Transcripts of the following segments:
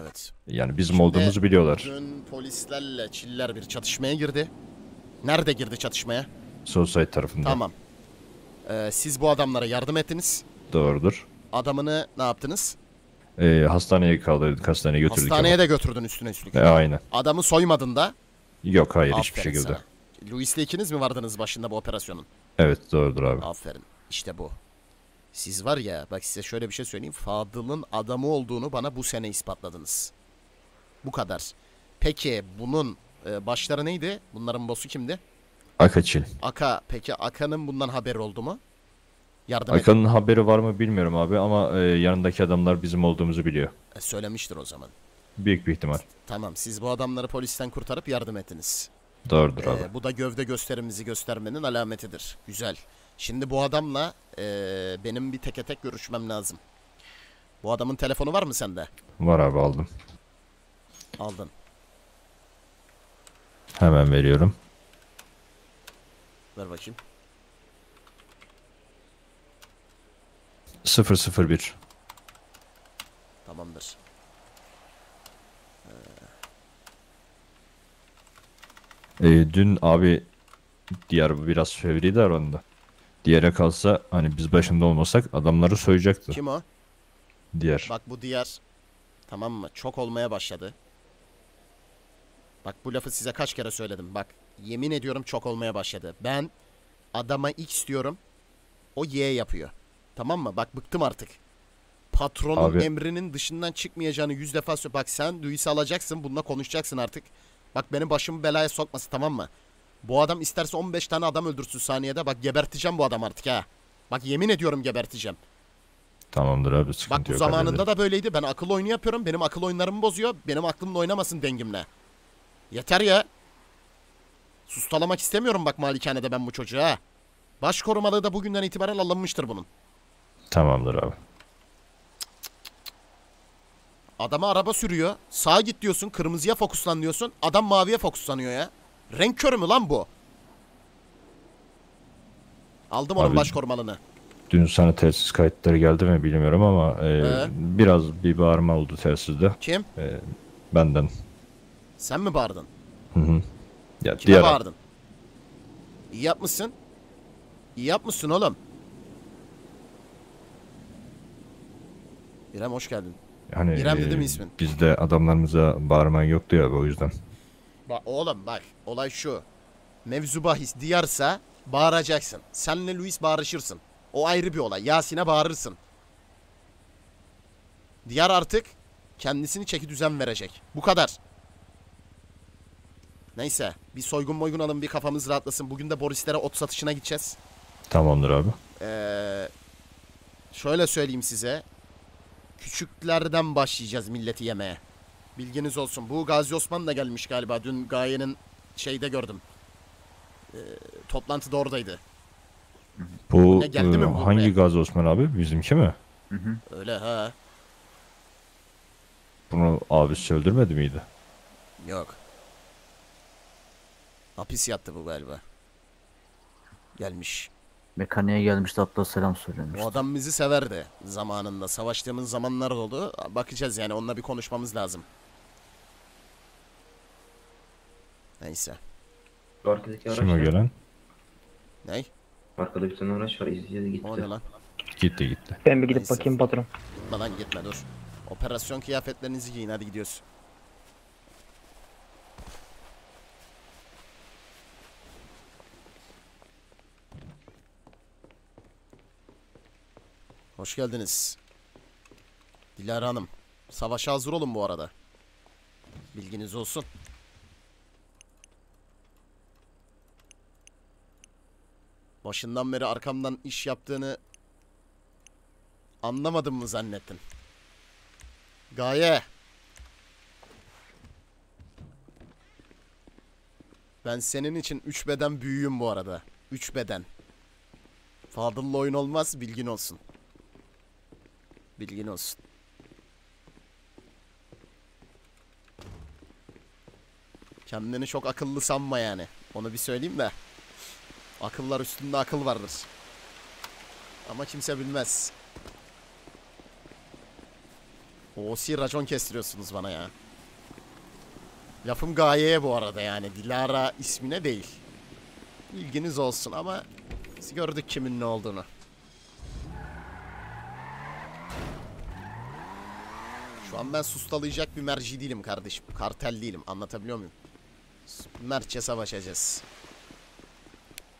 Evet. Yani bizim Şimdi olduğumuzu biliyorlar. Dün polislerle çiller bir çatışmaya girdi. Nerede girdi çatışmaya? Society tarafında. Tamam. Ee, siz bu adamlara yardım ettiniz. Doğrudur. Adamını ne yaptınız? Ee, hastaneye kaldırdık, hastaneye götürdük. Hastaneye ama. de götürdün üstüne üstlük. E, aynen. Adamı soymadın da. Yok hayır hiçbir Aferin şekilde. sana. Louis'le ikiniz mi vardınız başında bu operasyonun? Evet doğrudur abi. Aferin. İşte bu. Siz var ya bak size şöyle bir şey söyleyeyim. Fadıl'ın adamı olduğunu bana bu sene ispatladınız. Bu kadar. Peki bunun e, başları neydi? Bunların boss'u kimdi? Akaçil. Aka. Peki Aka'nın bundan haberi oldu mu? Yardım Akan'ın haberi var mı bilmiyorum abi ama e, yanındaki adamlar bizim olduğumuzu biliyor. E, söylemiştir o zaman. Büyük bir ihtimal. Tamam siz bu adamları polisten kurtarıp yardım ettiniz. Doğrudur E, abi. bu da gövde gösterimizi göstermenin alametidir. Güzel. Şimdi bu adamla e, benim bir teke tek görüşmem lazım. Bu adamın telefonu var mı sende? Var abi aldım. Aldın. Hemen veriyorum. Ver bakayım. 001. Tamamdır. E, dün abi diğer biraz fevri davrandı. Diğere kalsa hani biz başında olmasak adamları soyacaktı. Kim o? Diğer. Bak bu diğer. Tamam mı? Çok olmaya başladı. Bak bu lafı size kaç kere söyledim. Bak yemin ediyorum çok olmaya başladı. Ben adama X diyorum. O Y yapıyor. Tamam mı? Bak bıktım artık. Patronun Abi- emrinin dışından çıkmayacağını yüz defa söyle. Bak sen Luis'i alacaksın. Bununla konuşacaksın artık. Bak benim başımı belaya sokmasın tamam mı? Bu adam isterse 15 tane adam öldürsün saniyede. Bak geberteceğim bu adam artık ha. Bak yemin ediyorum geberteceğim. Tamamdır abi sıkıntı Bak bu yok. zamanında hallederim. da böyleydi. Ben akıl oyunu yapıyorum. Benim akıl oyunlarımı bozuyor. Benim aklımla oynamasın dengimle. Yeter ya. Sustalamak istemiyorum bak malikanede ben bu çocuğa. Baş korumalığı da bugünden itibaren alınmıştır bunun. Tamamdır abi. Adama araba sürüyor. Sağa git diyorsun. Kırmızıya fokuslan diyorsun. Adam maviye fokuslanıyor ya. Renk körü mü lan bu? Aldım onun Abi- baş korumalığını. Dün sana telsiz kayıtları geldi mi bilmiyorum ama e, Ee? biraz bir bağırma oldu telsizde Kim? benden. Sen mi bağırdın? Ya Kime diğer bağırdın? İyi yapmışsın. İyi yapmışsın oğlum. İrem hoş geldin. hani İrem dedi e, mi ismin? Bizde adamlarımıza bağırman yoktu ya o yüzden. Bak oğlum bak olay şu. Mevzu bahis diyarsa bağıracaksın. Senle Luis bağırışırsın. O ayrı bir olay. Yasin'e bağırırsın. Diyar artık kendisini çeki düzen verecek. Bu kadar. Neyse bir soygun moygun alın bir kafamız rahatlasın. Bugün de Borislere ot satışına gideceğiz. Tamamdır abi. Ee, şöyle söyleyeyim size. Küçüklerden başlayacağız milleti yemeye. Bilginiz olsun. Bu Gazi Osman da gelmiş galiba. Dün Gaye'nin şeyde gördüm. Ee, toplantıda oradaydı. Bu Ne, geldi mi e, buraya? hangi gaz Osman abi? Bizimki mi? Öyle ha. Bunu abisi öldürmedi miydi? Yok. Hapis yattı bu galiba. Gelmiş. Mekaniğe gelmişti hatta selam söylemişti. O adam bizi severdi zamanında. Savaştığımız zamanlar oldu. Bakacağız yani onunla bir konuşmamız lazım. Neyse. Şu arkadaki araç Kim o gelen? Ney? Arkada bir tane araç var izledi gitti. O ne lan? Gitti gitti. Ben bir gidip Neyse. bakayım patron. Lan gitme dur. Operasyon kıyafetlerinizi giyin hadi gidiyoruz. Hoş geldiniz. Dilara Hanım. Savaşa hazır olun bu arada. Bilginiz olsun. Başından beri arkamdan iş yaptığını anlamadın mı zannettin? Gaye. Ben senin için üç beden büyüğüm bu arada. Üç beden. Fadıl'la oyun olmaz bilgin olsun. Bilgin olsun. Kendini çok akıllı sanma yani. Onu bir söyleyeyim de. Akıllar üstünde akıl vardır. Ama kimse bilmez. OC racon kestiriyorsunuz bana ya. Lafım gayeye bu arada yani. Dilara ismine değil. İlginiz olsun ama biz gördük kimin ne olduğunu. Şu an ben sustalayacak bir merci değilim kardeşim. Kartel değilim. Anlatabiliyor muyum? Mertçe savaşacağız.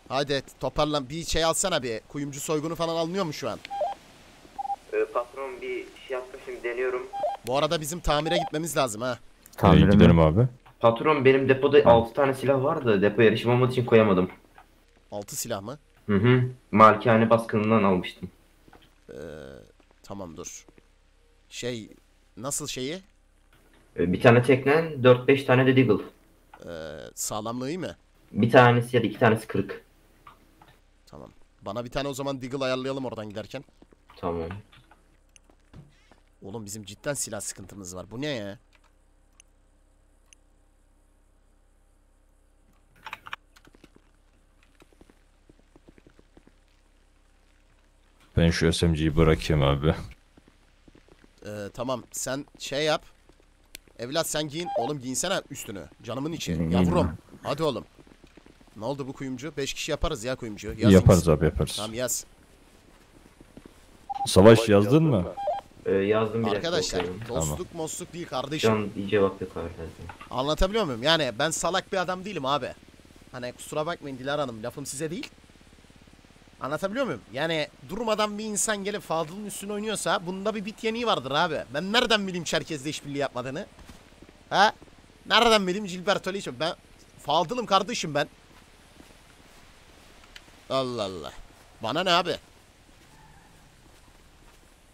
Hadi toparlan. Bir şey alsana bir. Kuyumcu soygunu falan alınıyor mu şu an? Ee, patron bir şey yapmışım deniyorum. Bu arada bizim tamire gitmemiz lazım ha. Ee, Tamirim gidelim abi. Patron benim depoda 6 tane silah vardı depoya erişim olmadığı için koyamadım. Altı silah mı? Hı hı. Malikane baskınından almıştım. Tamam dur. Şey nasıl şeyi? Ee, bir tane teknen 4-5 tane de deagle. Ee, sağlamlığı iyi mi? Bir tanesi ya da iki tanesi kırık. Tamam. Bana bir tane o zaman Deagle ayarlayalım oradan giderken. Tamam. Oğlum bizim cidden silah sıkıntımız var. Bu ne ya? Ben şu SMG'yi bırakayım abi. Ee, tamam sen şey yap. Evlat sen giyin. Oğlum giyinsene üstünü. Canımın içi. Yavrum. Hadi oğlum. Ne oldu bu kuyumcu? Beş kişi yaparız ya kuyumcu. Yaz yaparız ikisi. abi yaparız. Tamam yaz. Savaş yazdın mı? Ee, yazdım bir dakika Arkadaşlar okuyorum. dostluk mostluk değil Şu kardeşim. an iyice var zaten. Anlatabiliyor muyum? Yani ben salak bir adam değilim abi. Hani kusura bakmayın Dilara Hanım lafım size değil. Anlatabiliyor muyum? Yani durmadan bir insan gelip Fadıl'ın üstüne oynuyorsa bunda bir bit yeniği vardır abi. Ben nereden bileyim Çerkez'le işbirliği yapmadığını? Ha? Nereden bileyim Gilberto'yla hiç Ben Fadıl'ım kardeşim ben. Allah Allah. Bana ne abi?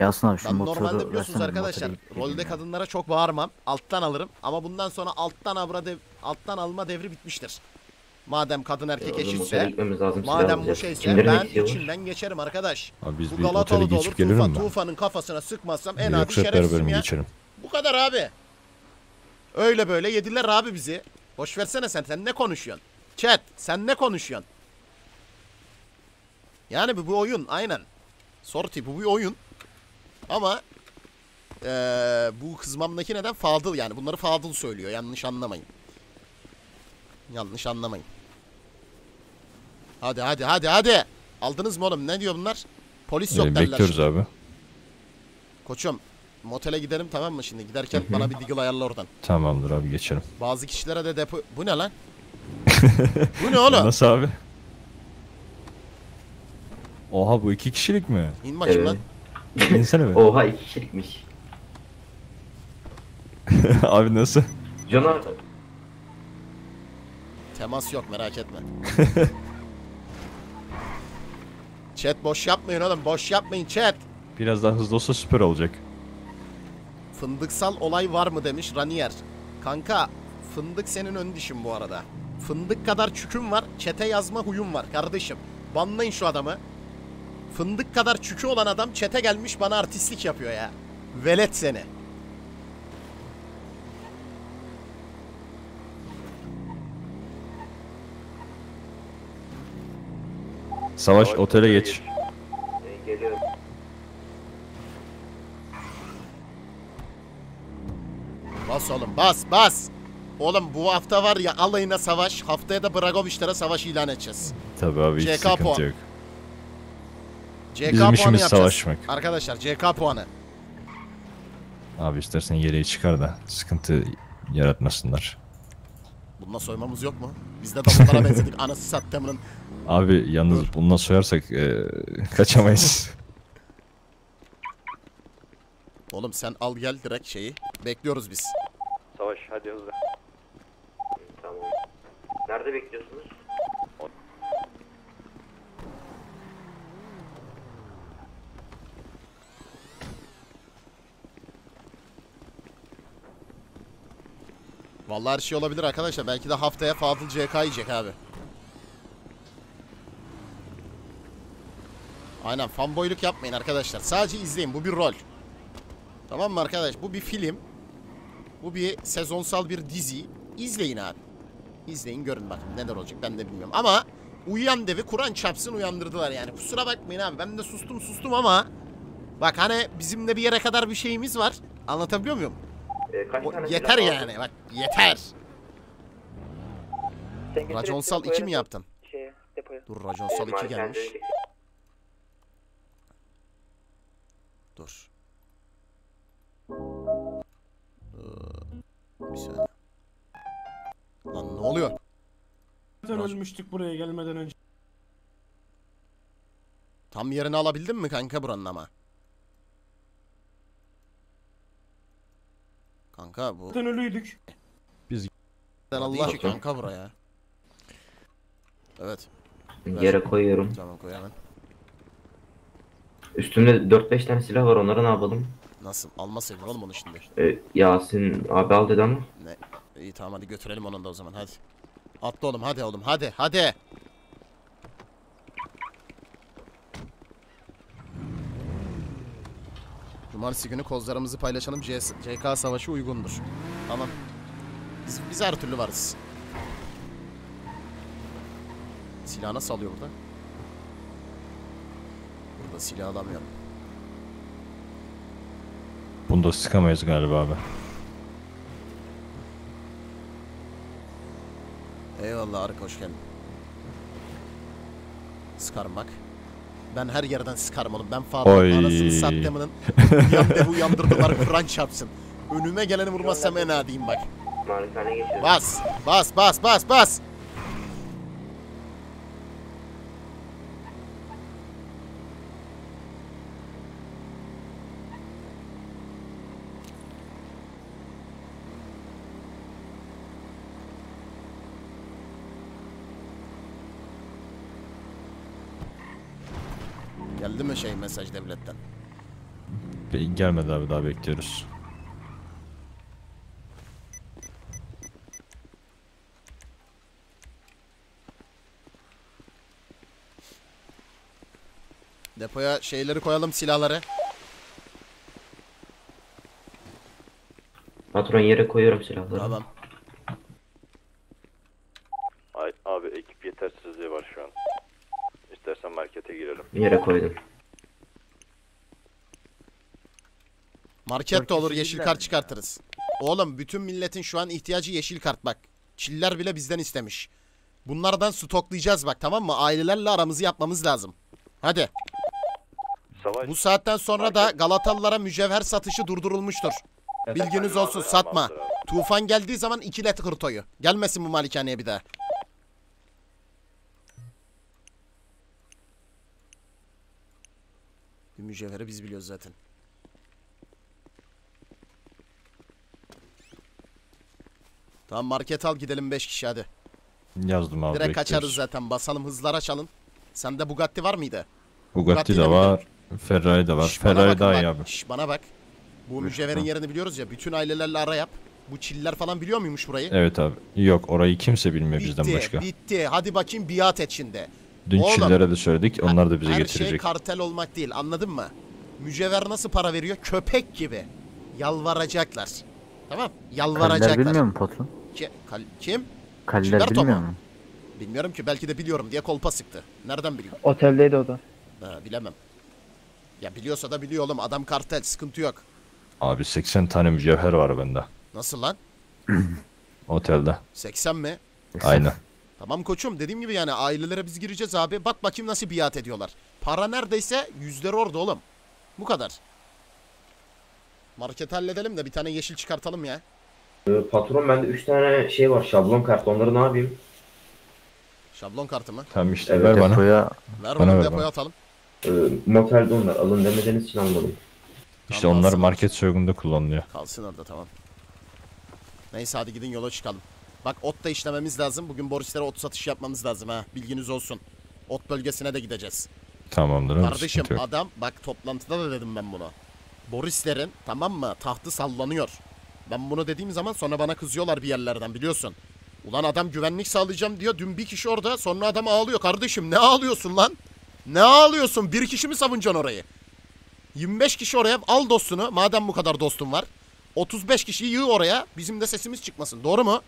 Yasin abi şu Ben motoru normalde biliyorsunuz arkadaşlar rolde kadınlara çok bağırmam. Alttan alırım ama bundan sonra alttan avra dev, alttan alma devri bitmiştir. Madem kadın erkek o zaman eşitse, otele gitmemiz lazım. silah madem bu alacağız. şeyse Kimlerin ben eksiği var? içinden geçerim arkadaş. Abi biz Bu bir otele Galatalı da olur, geçip gelelim Tufan, mi? Tufan'ın kafasına sıkmazsam en adi Yoksa hep beraber şerefsizim mi ya. geçelim? Bu kadar abi. Öyle böyle yediler abi bizi. Boş versene sen, sen ne konuşuyorsun? Chat, sen ne konuşuyorsun? Yani bu bir oyun, aynen. Sorti bu bir oyun. Ama eee, bu kızmamdaki neden Fadıl yani. Bunları Fadıl söylüyor. Yanlış anlamayın. Yanlış anlamayın. Hadi hadi hadi hadi. Aldınız mı oğlum? Ne diyor bunlar? Polis yok Ee, derler. bekliyoruz şimdi. abi. Koçum motele gidelim tamam mı şimdi? Giderken bana bir deagle ayarla oradan. Tamamdır abi geçelim. Bazı kişilere de depo... Bu ne lan? bu ne oğlum? Nasıl abi? Oha bu iki kişilik mi? İn bakayım lan. Evet. İnsene mi? Oha iki kişilikmiş. abi nasıl? Cana Temas yok merak etme. chat boş yapmayın oğlum. Boş yapmayın chat. Biraz daha hızlı olsa süper olacak. Fındıksal olay var mı demiş Ranier. Kanka fındık senin ön dişin bu arada. Fındık kadar çüküm var. Çete yazma huyum var kardeşim. Banlayın şu adamı. Fındık kadar çükü olan adam çete gelmiş bana artistlik yapıyor ya. Velet seni. Savaş otele geç. geliyorum. Bas oğlum bas bas. Oğlum bu hafta var ya alayına savaş. Haftaya da Bragoviçlere savaş ilan edeceğiz. Tabii abi hiç CK sıkıntı puan. yok. CK Bizim puanı işimiz yapacağız. savaşmak. Arkadaşlar CK puanı. Abi istersen geriye çıkar da sıkıntı yaratmasınlar. Bununla soymamız yok mu? Biz de davullara benzedik. Anası sattığımın. Abi yalnız bundan soyarsak e, kaçamayız. Oğlum sen al gel direkt şeyi. Bekliyoruz biz. Savaş hadi hızlı. Tamam. Nerede bekliyorsunuz? Vallahi her şey olabilir arkadaşlar. Belki de haftaya Fadıl CK yiyecek abi. Aynen fanboyluk yapmayın arkadaşlar. Sadece izleyin. Bu bir rol. Tamam mı arkadaş? Bu bir film. Bu bir sezonsal bir dizi. İzleyin abi. İzleyin görün bakın neler olacak ben de bilmiyorum. Ama uyuyan devi Kur'an çarpsın uyandırdılar yani. Kusura bakmayın abi ben de sustum sustum ama Bak hani bizim de bir yere kadar bir şeyimiz var. Anlatabiliyor muyum? Ee, kaç O- tane yeter yani bak yeter. Sen Raconsal hepsini 2 mi yaptın? Depoya. Dur Ee, Raconsal 2 gelmiş. Ölmüştük buraya gelmeden önce. Tam yerini alabildin mi kanka buranın ama? Kanka bu Zaten ölüydük. Sen Allah ki kanka buraya. Evet Yere koyuyorum. tamam koy hemen. Üstümde 4-5 tane silah var onları ne yapalım? Nasıl almasaydın oğlum onu şimdi. Ee, Yasin abi al dedi ama. Ne? İyi tamam hadi götürelim onu da o zaman hadi. Atla oğlum hadi oğlum hadi hadi. Cumartesi günü kozlarımızı paylaşalım. CK savaşı uygundur. Tamam. Biz, biz her türlü varız. Silah nasıl alıyor burada? Burada silah alamıyorum. Bunda sıkamayız galiba abi. Eyvallah Arka hoş geldin. Sıkarım bak. Ben her yerden sıkarım oğlum. Ben Faruk Oy. anasını satteminin yandevu uyandırdılar Kur'an çarpsın. Önüme geleni vurmazsam en adiyim bak. Bas bas bas bas bas. Geldi mi şey mesaj devletten? Be- Gelmedi abi daha bekliyoruz. Depoya şeyleri koyalım silahları. Patron yere koyuyorum silahları. Tamam. Ay, abi ekip yetersizliği var şu an. İstersen markete girelim. Yere koydum. Market de olur yeşil kart çıkartırız. Oğlum bütün milletin şu an ihtiyacı yeşil kart bak. Çiller bile bizden istemiş. Bunlardan stoklayacağız bak tamam mı? Ailelerle aramızı yapmamız lazım. Hadi. Savaş. Bu saatten sonra da Galatalılara mücevher satışı durdurulmuştur. Bilginiz olsun satma. Tufan geldiği zaman ikilet hırtoyu. Gelmesin bu malikaneye bir daha. Bir mücevheri biz biliyoruz zaten. Tamam market al gidelim 5 kişi hadi. Yazdım abi Direkt bekliyoruz. kaçarız zaten basalım hızlara çalın. Sende Bugatti var mıydı? Bugatti Bugatti de var. Ferrari de var. Şş, Ferrari daha iyi abi. şş, bana bak. Bu mücevherin yerini biliyoruz ya. Bütün ailelerle ara yap. Bu çiller falan biliyor muymuş burayı? Evet abi. Yok orayı kimse bilmiyor bizden bitti, başka. bitti. Hadi bakayım biat et şimdi. Dün Oğlum, Çillere de söyledik. Onlar da bize Her şey getirecek. kartel olmak değil anladın mı? Mücevher nasıl para veriyor? Köpek gibi. Yalvaracaklar. Tamam? Yalvaracaklar. bilmiyor mu patron? Ki- kal- kim? Kaller Gilberto bilmiyor mu? Bilmiyorum ki belki de biliyorum diye kolpa sıktı. Nereden biliyor? Oteldeydi o da. Ha, bilemem. Ya biliyorsa da biliyor oğlum adam kartel sıkıntı yok. Abi 80 tane mücevher var bende. Nasıl lan? Otelde. 80 mi? Aynen. Tamam koçum dediğim gibi yani ailelere biz gireceğiz abi. Bak bakayım nasıl biat ediyorlar. Para neredeyse yüzleri orada oğlum. Bu kadar. Market halledelim de bir tane yeşil çıkartalım ya. Ee, patron bende 3 tane şey var şablon kart onları ne yapayım? Şablon kartı mı? Tamam işte Evet, ver bana. Depoya Ver Bana onu ver depoya bana. atalım. Ee, motelde onlar alın demediğiniz için almadım. İşte Tamam, onlar alsın. market soygununda kullanılıyor. Kalsın orada tamam. Neyse hadi gidin yola çıkalım. Bak ot da işlememiz lazım. Bugün Borislere ot satış yapmamız lazım ha. Bilginiz olsun. Ot bölgesine de gideceğiz. Tamamdır abi. Kardeşim sıkıntı yok. adam bak toplantıda da dedim ben bunu. Borislerin tamam mı tahtı sallanıyor. Ben bunu dediğim zaman sonra bana kızıyorlar bir yerlerden biliyorsun. Ulan adam güvenlik sağlayacağım diyor. Dün bir kişi orada sonra adam ağlıyor. Kardeşim ne ağlıyorsun lan? Ne ağlıyorsun? Bir kişi mi savunacaksın orayı? 25 kişi oraya al dostunu. Madem bu kadar dostun var. 35 kişi yığ oraya. Bizim de sesimiz çıkmasın. Doğru mu?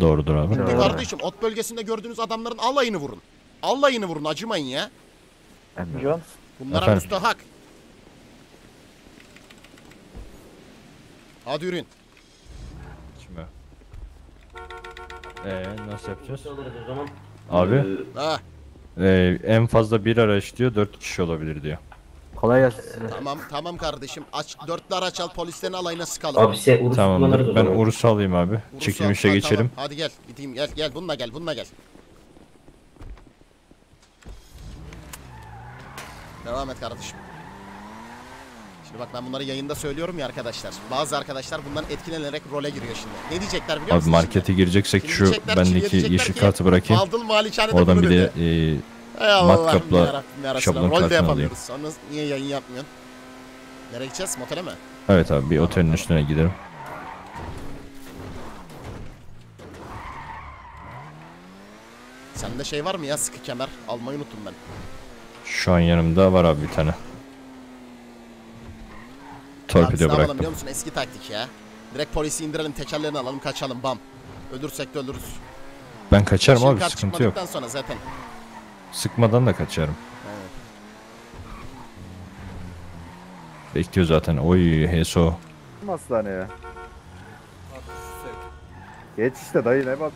Doğrudur abi. Şimdi Doğru. kardeşim ot bölgesinde gördüğünüz adamların alayını vurun. Alayını vurun acımayın ya. emret. John. Bunlara Efendim? müstahak. Hadi yürüyün. Kime? Ee nasıl yapacağız? O zaman. Abi Ee, Ha, e, en fazla bir araç diyor dört kişi olabilir diyor. Kolay gelsin size. tamam tamam kardeşim. Aç dörtlü araç al polislerin alayına sıkalım. Abi size Urus kullanırız Tamamdır. Ben zaman. Urus'u alayım abi. Urus'u Çekilmişe. Ha, geçelim. tamam. Hadi gel. Gideyim gel gel bununla gel bununla gel. Devam et kardeşim. Şimdi bak ben bunları yayında söylüyorum ya arkadaşlar. Bazı arkadaşlar bundan etkilenerek role giriyor şimdi. Ne diyecekler biliyor Abi musun markete gireceksek Şimdi şu diyecekler ki, bendeki yeşil kartı bırakayım. Faldıl malikane de Oradan bir de e, matkapla şablon Rol de kartını yapamıyoruz. Sonra niye yayın yapmıyorsun? Nereye gideceğiz? Motele mi? evet abi bir otelin üstüne gidelim. Sende şey var mı ya sıkı kemer? Almayı unuttum ben. Şu an yanımda var abi bir tane. Abi Torpido bıraktım. biliyor musun? Eski taktik ya. Direkt polisi indirelim, tekerlerini alalım, kaçalım. Bam. Ölürsek de ölürüz. Ben kaçarım Yeşil abi kart sıkıntı yok. çıkmadıktan sonra zaten. Sıkmadan da kaçarım. Evet. Bekliyor zaten. Oy Heso. hastaneye. Geç işte dayı ne bak.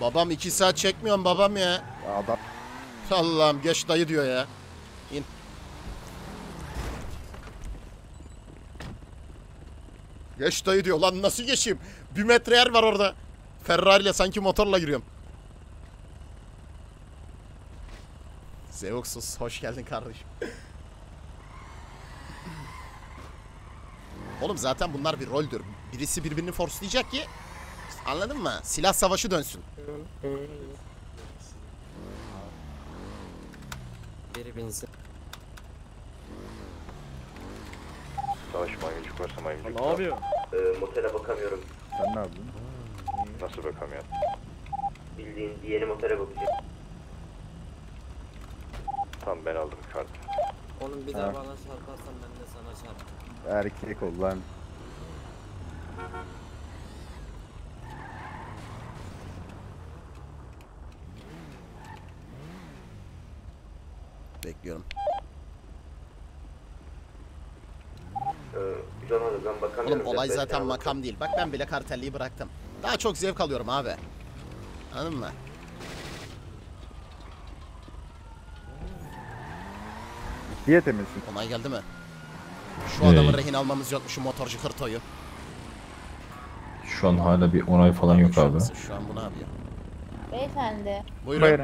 Babam iki saat çekmiyorum babam ya. Ya Adam Allah'ım geç dayı diyor ya. Geç dayı diyor. Lan nasıl geçeyim? Bir metre yer var orada. Ferrari ile sanki motorla giriyorum. Zeuxus hoş geldin kardeşim. Oğlum zaten bunlar bir roldür. Birisi birbirini forcelayacak ki anladın mı? Silah savaşı dönsün. Biri binsin. Savaş maymuncuk varsa maymuncuk. ne yapıyor? Ee, motele bakamıyorum. Sen ne yaptın? Nasıl bakamıyorsun? Bildiğin yeni motele bakacağım. Tamam ben aldım kartı. Onun bir Ha. daha bana çarparsan ben de sana çarparım. Erkek ol lan. Bekliyorum. Ee, John bakamıyorum. Oğlum olay zaten makam değil. Bak ben bile kartelliği bıraktım. Daha çok zevk alıyorum abi. Anladın mı? Diyet eminsin. Onay geldi mi? Şu Hey. adamı rehin almamız yok mu? Şu motorcu kırtoyu. Şu an hala bir onay falan yok abi. Şu an bu ne yapıyor? Beyefendi. Buyurun.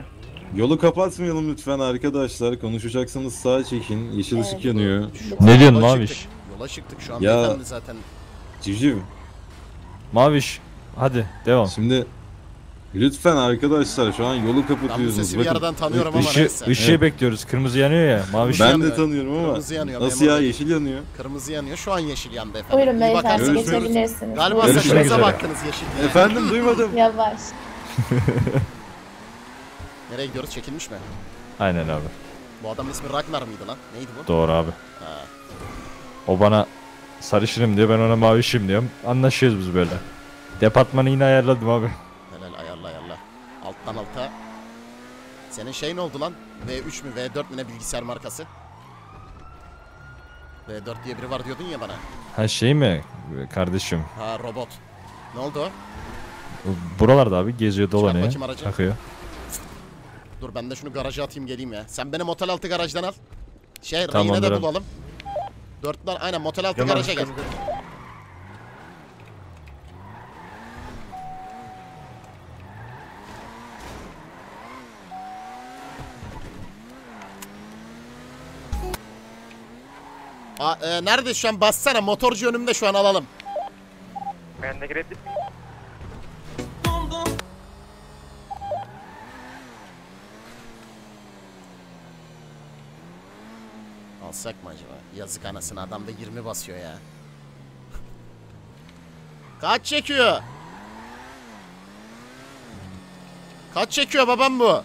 Yolu kapatmayalım lütfen arkadaşlar. Konuşacaksanız sağa çekin. Yeşil Evet. ışık yanıyor. Ne diyorsun Yola Maviş? çıktık. Yola çıktık şu an Ya. beyefendi zaten. Civciv. Maviş. Hadi devam. Şimdi lütfen arkadaşlar şu an yolu Ben bu kapatıyorsunuz. sesi bir Bakın, yerden tanıyorum ama Işığı, neyse. ışığı Evet. bekliyoruz. Kırmızı yanıyor ya. Maviş. ben yanıyor. de tanıyorum ama Kırmızı yanıyor, nasıl memur ya bey. yeşil yanıyor. Kırmızı yanıyor. Şu an yeşil yandı efendim. Buyurun İyi beyefendi bakarsınız. Görüşürüz. geçebilirsiniz. Galiba. Görüşmek saçınıza üzere. baktınız yeşil diye. Efendim duymadım. Yavaş. Nereye gidiyoruz? Çekilmiş mi? Aynen abi. Bu adamın ismi Ragnar mıydı lan? Neydi bu? Doğru abi. Ha. O bana sarışınım diyor. Ben ona mavişim diyorum. Anlaşıyoruz biz böyle. Departmanı yine ayarladım abi. Helal ayarla ayarla. Alttan alta. Senin şey ne oldu lan? V3 mü V4 mü ne bilgisayar markası? V4 diye biri var diyordun ya bana. Ha şey mi kardeşim? Ha robot. Ne oldu o? Buralarda abi geziyor dolanıyor. Takıyor. Dur ben de şunu garaja atayım geleyim ya. Sen beni motel altı garajdan al. Şey Tamamdır rehine de bulalım. Dörtler aynen motel altı Tamam, garaja gel. Aa, e, nerede şu an bassana motorcu önümde şu an alalım. Ben de girebilir Alsak mı acaba? Yazık anasını adam da 20 basıyor ya. Kaç çekiyor? Kaç çekiyor babam bu?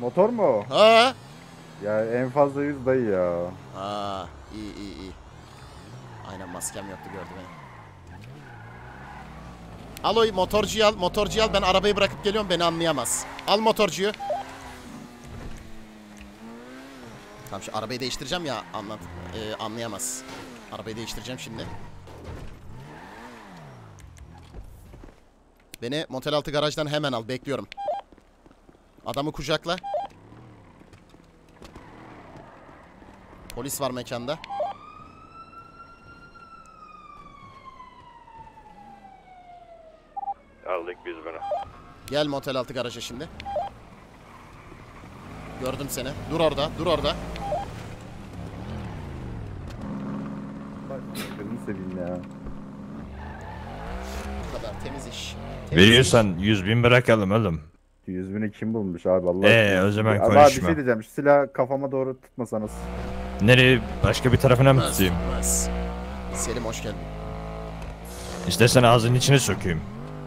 Motor mu o? Ha? Ya en fazla 100 dayı ya. Ha, iyi iyi iyi. Aynen maskem yoktu gördü beni. Al o motorcuyu al, motorcuyu al. Ben arabayı bırakıp geliyorum beni anlayamaz. Al motorcuyu. Tamam şu arabayı değiştireceğim ya anlat, e, anlayamaz. Arabayı değiştireceğim şimdi. Beni motel altı garajdan hemen al. Bekliyorum. Adamı kucakla. Polis var mekanda. Aldık biz bunu. Gel motel altı garaja şimdi. Gördüm seni. Dur orada, dur orada. Seveyim ya. Bu kadar temiz iş. Temiz Veriyorsan 100 bin bırakalım oğlum. 100 bini kim bulmuş abi Allah Ee, aşkına. o zaman Abi, Abi bir konuşma. şey diyeceğim. Şu silahı kafama doğru tutmasanız. Nereye? Başka bir tarafına mı tutayım? Tutmaz. Selim hoş geldin. İstersen ağzının içine sokayım.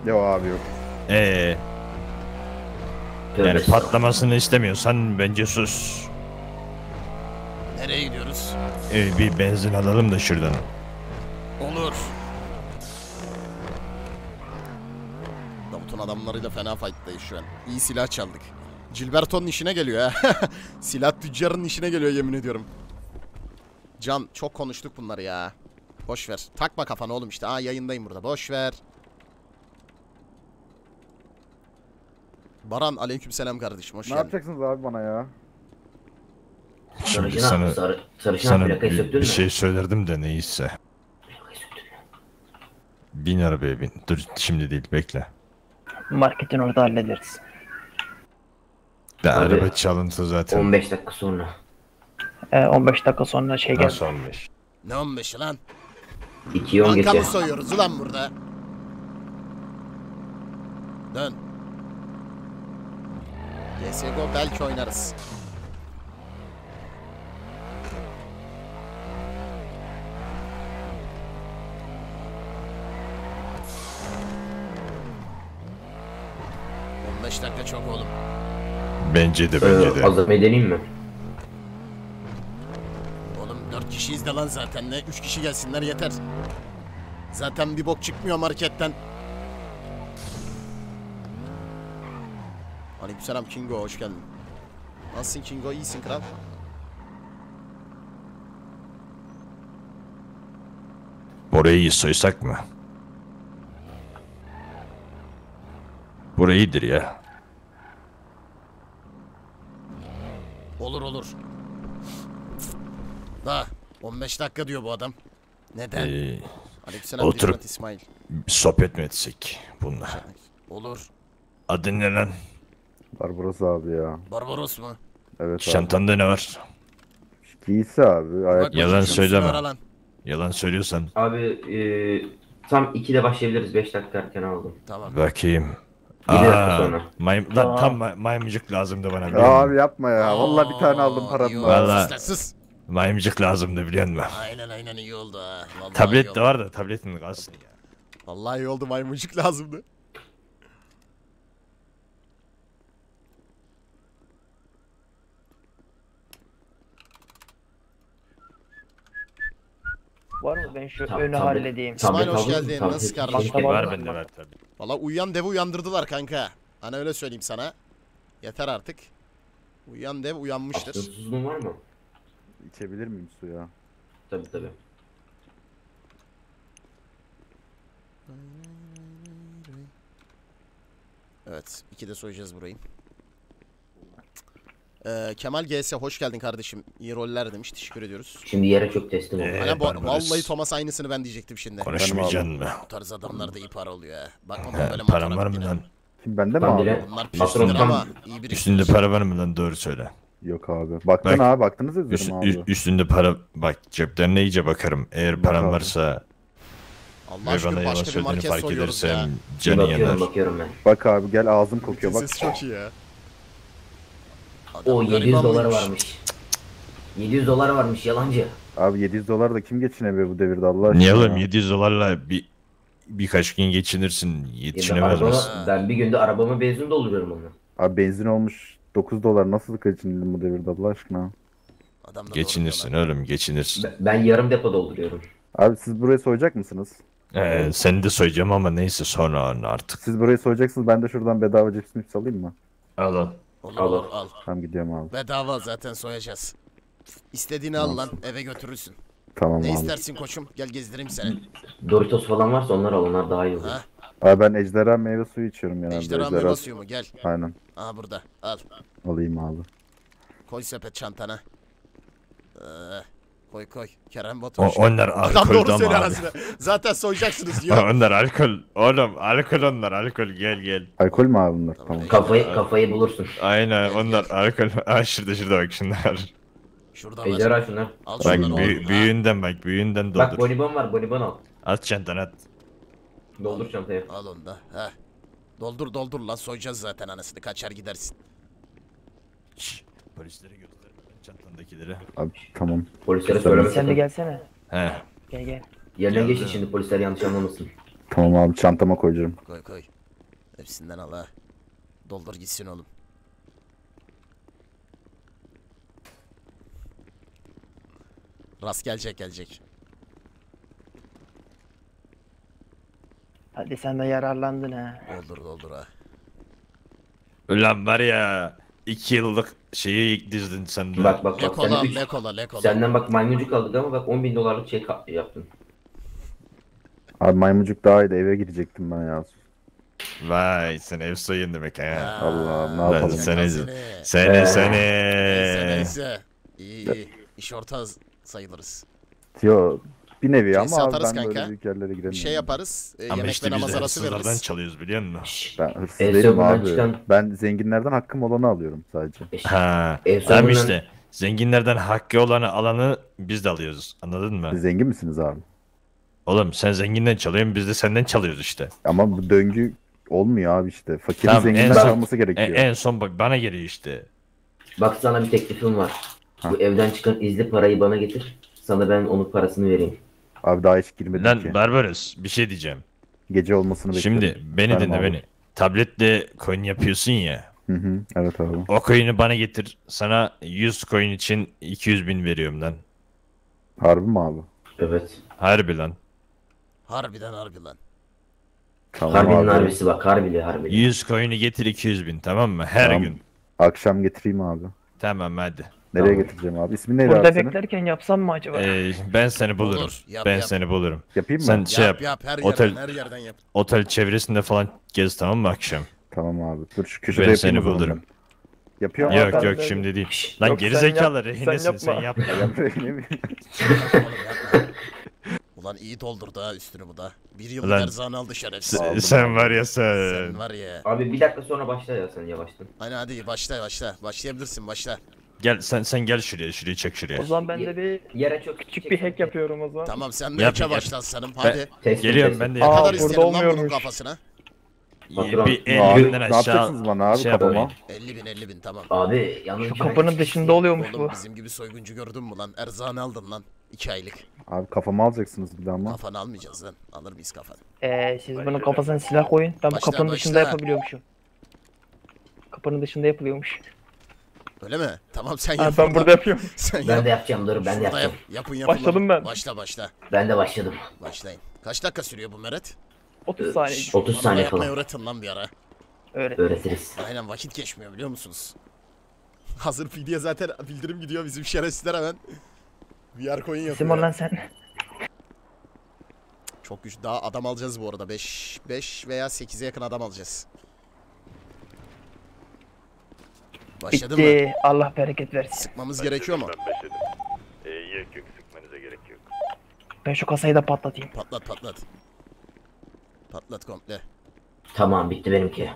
Yok abi yok. Ee, Tövbe yani patlamasını istemiyorsan bence sus. Nereye gidiyoruz? Ee, bir benzin alalım da şuradan. Olur. Davut'un adamlarıyla fena fight'tayız şu an. İyi silah çaldık. Gilberto'nun işine geliyor ha. silah tüccarının işine geliyor yemin ediyorum. Can çok konuştuk bunları ya. Boş ver. Takma kafana oğlum işte. Aa yayındayım burada. Boş ver. Baran aleykümselam kardeşim. Hoş Ne geldin. yapacaksınız abi bana ya? Şimdi sana, sana plakayı bir, bir şey söylerdim de neyse. Bin arabaya bin. Dur şimdi değil bekle. Marketin orada hallederiz. De Abi. araba çalıntı zaten. 15 dakika sonra. Ee, 15 dakika sonra şey gel. Nasıl olmuş? Ne 15'i lan? 2'ye 10 Banka mı geçe. soyuyoruz ulan burada? Dön. CSGO belki oynarız. ...15 dakika çok oğlum. Bence de bence Ee, de. azalmayı deneyeyim mi? Oğlum 4 kişiyiz de lan zaten ne? 3 kişi gelsinler yeter. Zaten bir bok çıkmıyor marketten. Aleykümselam Kingo hoş geldin. Nasılsın Kingo? İyisin kral. Orayı soysak mı? Burayı iyidir ya. Olur olur. Da 15 dakika diyor bu adam. Neden? Ee, Aleykümselam oturup- Hizmet İsmail. sohbet mi etsek bununla? Olur. Adın ne lan? Var burası abi ya. Barbaros mu? Evet abi. Çantanda ne var? Giysi abi. Ayak Bak Yalan bakayım, söyleme. ara lan. Yalan söylüyorsan Abi eee tam 2'de başlayabiliriz. 5 dakika erken aldım. Tamam. bakayım. Bir dakika sonra. Lan tam may- maymucuk lazımdı bana biliyor musun? abi yapma ya. Vallahi bir tane aldım paramla. oldu. Vallahi. Sus sus. Maymucuk lazımdı biliyor musun? Aynen aynen iyi oldu ha. Vallahi iyi Tablet oldu. de var da tabletin kalsın ya. Vallahi iyi oldu maymuncuk lazımdı. Var mı ben şu Tam- önü tablet- halledeyim. İsmail hoş aldın mı? geldin. Tablet Nasıl kardeşim? Tamam. Var bende var tabii. Valla uyuyan devi uyandırdılar kanka. Hani öyle söyleyeyim sana. Yeter artık. Uyuyan dev uyanmıştır. Absürsüzlüğün var mı? İçebilir miyim su ya? Tabii tabii. Evet. iki de soyacağız burayı. Ee, Kemal GS hoş geldin kardeşim. İyi roller demiş. Teşekkür ediyoruz. Şimdi yere çok teslim oldu. Ee, Hani bu, Barbaros. vallahi Thomas aynısını ben diyecektim şimdi. Konuşmayacaksın mı? Bu tarz adamlar da iyi para oluyor ha. Bakma böyle motora var mı lan? Bende mi Ben abi? bile- Bunlar Patron tam- ama iyi bir Üstünde para var mı lan doğru söyle. Yok abi. Baktın Bak, abi baktınız Üst- izledim ü- abi. üstünde para bak ceplerine iyice bakarım. Eğer paran abi. varsa Allah ve bana aşkına yalan başka bir söylediğini market fark soyuyoruz ya. edersem canı bakıyorum yanar. bakıyorum ben. Bak abi gel ağzım kokuyor bak. Sesi çok iyi ya. O Adam 700 dolar varmış. 700 dolar varmış yalancı. Abi 700 dolar da kim geçinebiyor bu devirde Allah aşkına? Niye oğlum 700 dolarla bir birkaç gün geçinirsin ben, yetişinemez misin? ben bir günde arabama benzin dolduruyorum onu. Abi benzin olmuş 9 dolar nasıl geçinilir bu devirde Allah aşkına? Adam da doğru Geçinirsin oğlum geçinirsin. Ben, ben yarım depo dolduruyorum. Abi siz burayı soyacak mısınız? Ee, seni de soyacağım ama neyse sonra artık. Siz burayı soyacaksınız ben de şuradan bedava cips mips alayım mı? Al al. Olur Al, olur al. Tamam gidiyorum abi. Bedava zaten soyacağız. İstediğini al lan eve götürürsün. Tamam Ne abi. istersin koçum? Gel gezdireyim seni. Doritos falan varsa onlar al onlar daha iyi olur. Ha? Abi ben ejderha meyve suyu içiyorum genelde. Ejderha meyve suyu mu? Gel. Aynen. Aha burada. Al. Alayım abi. Koy sepet çantana. Ee, koy koy. Kerem O, Batu. onlar alkol doğru anasını. Zaten soyacaksınız diyor. onlar alkol. Oğlum alkol onlar alkol gel gel. Alkol mü abi bunlar? Tamam. Tamam. Kafayı kafayı bulursun. Aynen onlar alkol. Aa şurada şurada bak şunlar. Şurada var. Ejderha şunlar. Al Bak şunları büyü- oğlum. ha. büyüğünden bak büyüğünden Bak doldur. bonibon var bonibon al. At çantanı at. Doldur çantaya. Al onu da. Heh. Doldur doldur lan soyacağız zaten anasını kaçar gidersin. Şşş, Polisleri göster. Çantandakileri. Abi tamam. Polislere söyleme Sen de gelsene. He. Gel gel. Yerine geçti şimdi polisler yanlış anlamasın. Tamam abi çantama koyacağım. Koy koy. Hepsinden al ha. Doldur gitsin oğlum. Rast gelecek gelecek. Hadi sen de yararlandın ha. Doldur doldur ha. Ulan var ya. iki yıllık şeyi dizdin sen de. Bak bak bak. Lekola Sen üç, lekola lekola. senden bak maymuncuk aldık ama bak 10 bin dolarlık şey ka- yaptın. Abi maymuncuk daha iyiydi eve gidecektim ben ya. Vay sen ev soyun demek ha. Allah, ne Aa, yapalım? Seni- seni. Seni Ee. seni. Neyse neyse. İyi iyi. İş ortağı sayılırız. Yo bir nevi Kese ama abi ben kanka. böyle büyük yerlere Bir giremiyorum. şey yaparız. E, Ama yemek işte ve namaz arası veririz. çalıyoruz biliyor musun? Ben hırsız En değilim abi. çıkan- Ben zenginlerden hakkım olanı alıyorum sadece. Ha. En Tamam sonundan- işte. Zenginlerden hakkı olanı alanı biz de alıyoruz. Anladın mı? Siz zengin misiniz abi? Oğlum sen zenginden çalıyorsun biz de senden çalıyoruz işte. Ama bu döngü olmuyor abi işte. Fakirin Tamam, zenginden en son- çalması En, gerekiyor. en son bak bana geliyor işte. Bak sana bir teklifim var. Ha. Bu evden çıkan izli parayı bana getir. Sana ben onun parasını vereyim. Abi daha hiç girmedim Lan ki. Barbaros bir şey diyeceğim. Gece olmasını bekliyorum. Şimdi beni Tamam dinle abi. beni. Tabletle coin yapıyorsun ya. Hı hı. Evet abi. O coin'i bana getir. Sana 100 coin için 200 bin veriyorum lan. Harbi mi abi? Evet. Harbi lan. Harbiden harbi lan. Tamam Harbinin abi. harbisi bak harbili harbili. 100 coin'i getir 200 bin tamam mı? Her Tamam. gün. Akşam getireyim abi. Tamam hadi. Nereye Tamam. getireceğim abi? İsmin neydi Burada abi senin? beklerken yapsam mı acaba? Ee, ben seni bulurum. Olur, yap, ben yap. seni bulurum. Yapayım mı? Sen şey yap yap. yap her Otel- yerden her yerden yap. Otel çevresinde falan gez tamam mı akşam? Tamam abi. Dur şu köşede Ben yapayım seni o zaman bulurum. ben. Yapıyor mu? yok ben yok de- şimdi değil. Şşş, Lan Yok, geri sen zekalı yap- rehinesin sen sen yapma. yapma. Yapıyor, ne bileyim. Oğlum yapma. Ulan iyi doldurdu ha üstünü bu da. Bir yıllık Ulan- erzağını aldı şerefsiz. Sen, sen var ya sen. Sen var ya. Abi bir dakika sonra başla ya sen yavaştan. Hani hadi başla başla. Başlayabilirsin başla. Gel sen sen gel şuraya şurayı çek şuraya. O zaman ben de bir Yere çok küçük bir hack yapıyorum o zaman. Tamam sen Yap, de yap. başla aslanım hadi. Test Geliyorum ben de Ne Aa, kadar burada isterim lan bunun olmuyormuş. kafasına? Patron, bir Ne 50 binden ne aşağı yapacaksınız bana abi şey kafama? yapmayın. 50 bin 50 bin tamam. Abi yalnız Şu kapının dışında oluyormuş Oğlum bu. bizim gibi soyguncu gördün mü lan? Erzağını aldın lan. 2 aylık. Abi kafama alacaksınız bir daha ama. Kafanı almayacağız lan. Alır mıyız kafanı? Ee, siz bunun kafasına silah koyun. Ben bu Başla, kapının dışında başla. yapabiliyormuşum. Kapının dışında yapılıyormuş. Öyle mi? Tamam sen Ha, yap. ben burada yapıyorum. Sen yap. Ben de yapacağım dur ben de Şurada yap. yapacağım. Yapın yapın. Başladım ben. Başla başla. Ben de başladım. Başlayın. Kaç dakika sürüyor bu Meret? 30 saniye. Şşş, 30 bana saniye yapmayı falan. öğretin lan bir ara. Öyle. Öğretiriz. Aynen vakit geçmiyor biliyor musunuz? Hazır PD'ye zaten bildirim gidiyor bizim şerefsizler hemen. VR coin yapıyor. lan sen. Çok güçlü. Daha adam alacağız bu arada. 5 5 veya 8'e yakın adam alacağız. Başladı mı? Bitti. Allah bereket versin. Sıkmamız gerekiyor mu? Ben başladım. Ee, yok yok sıkmanıza gerek yok. Ben şu kasayı da patlatayım. Patlat patlat. Patlat komple. Tamam bitti benimki.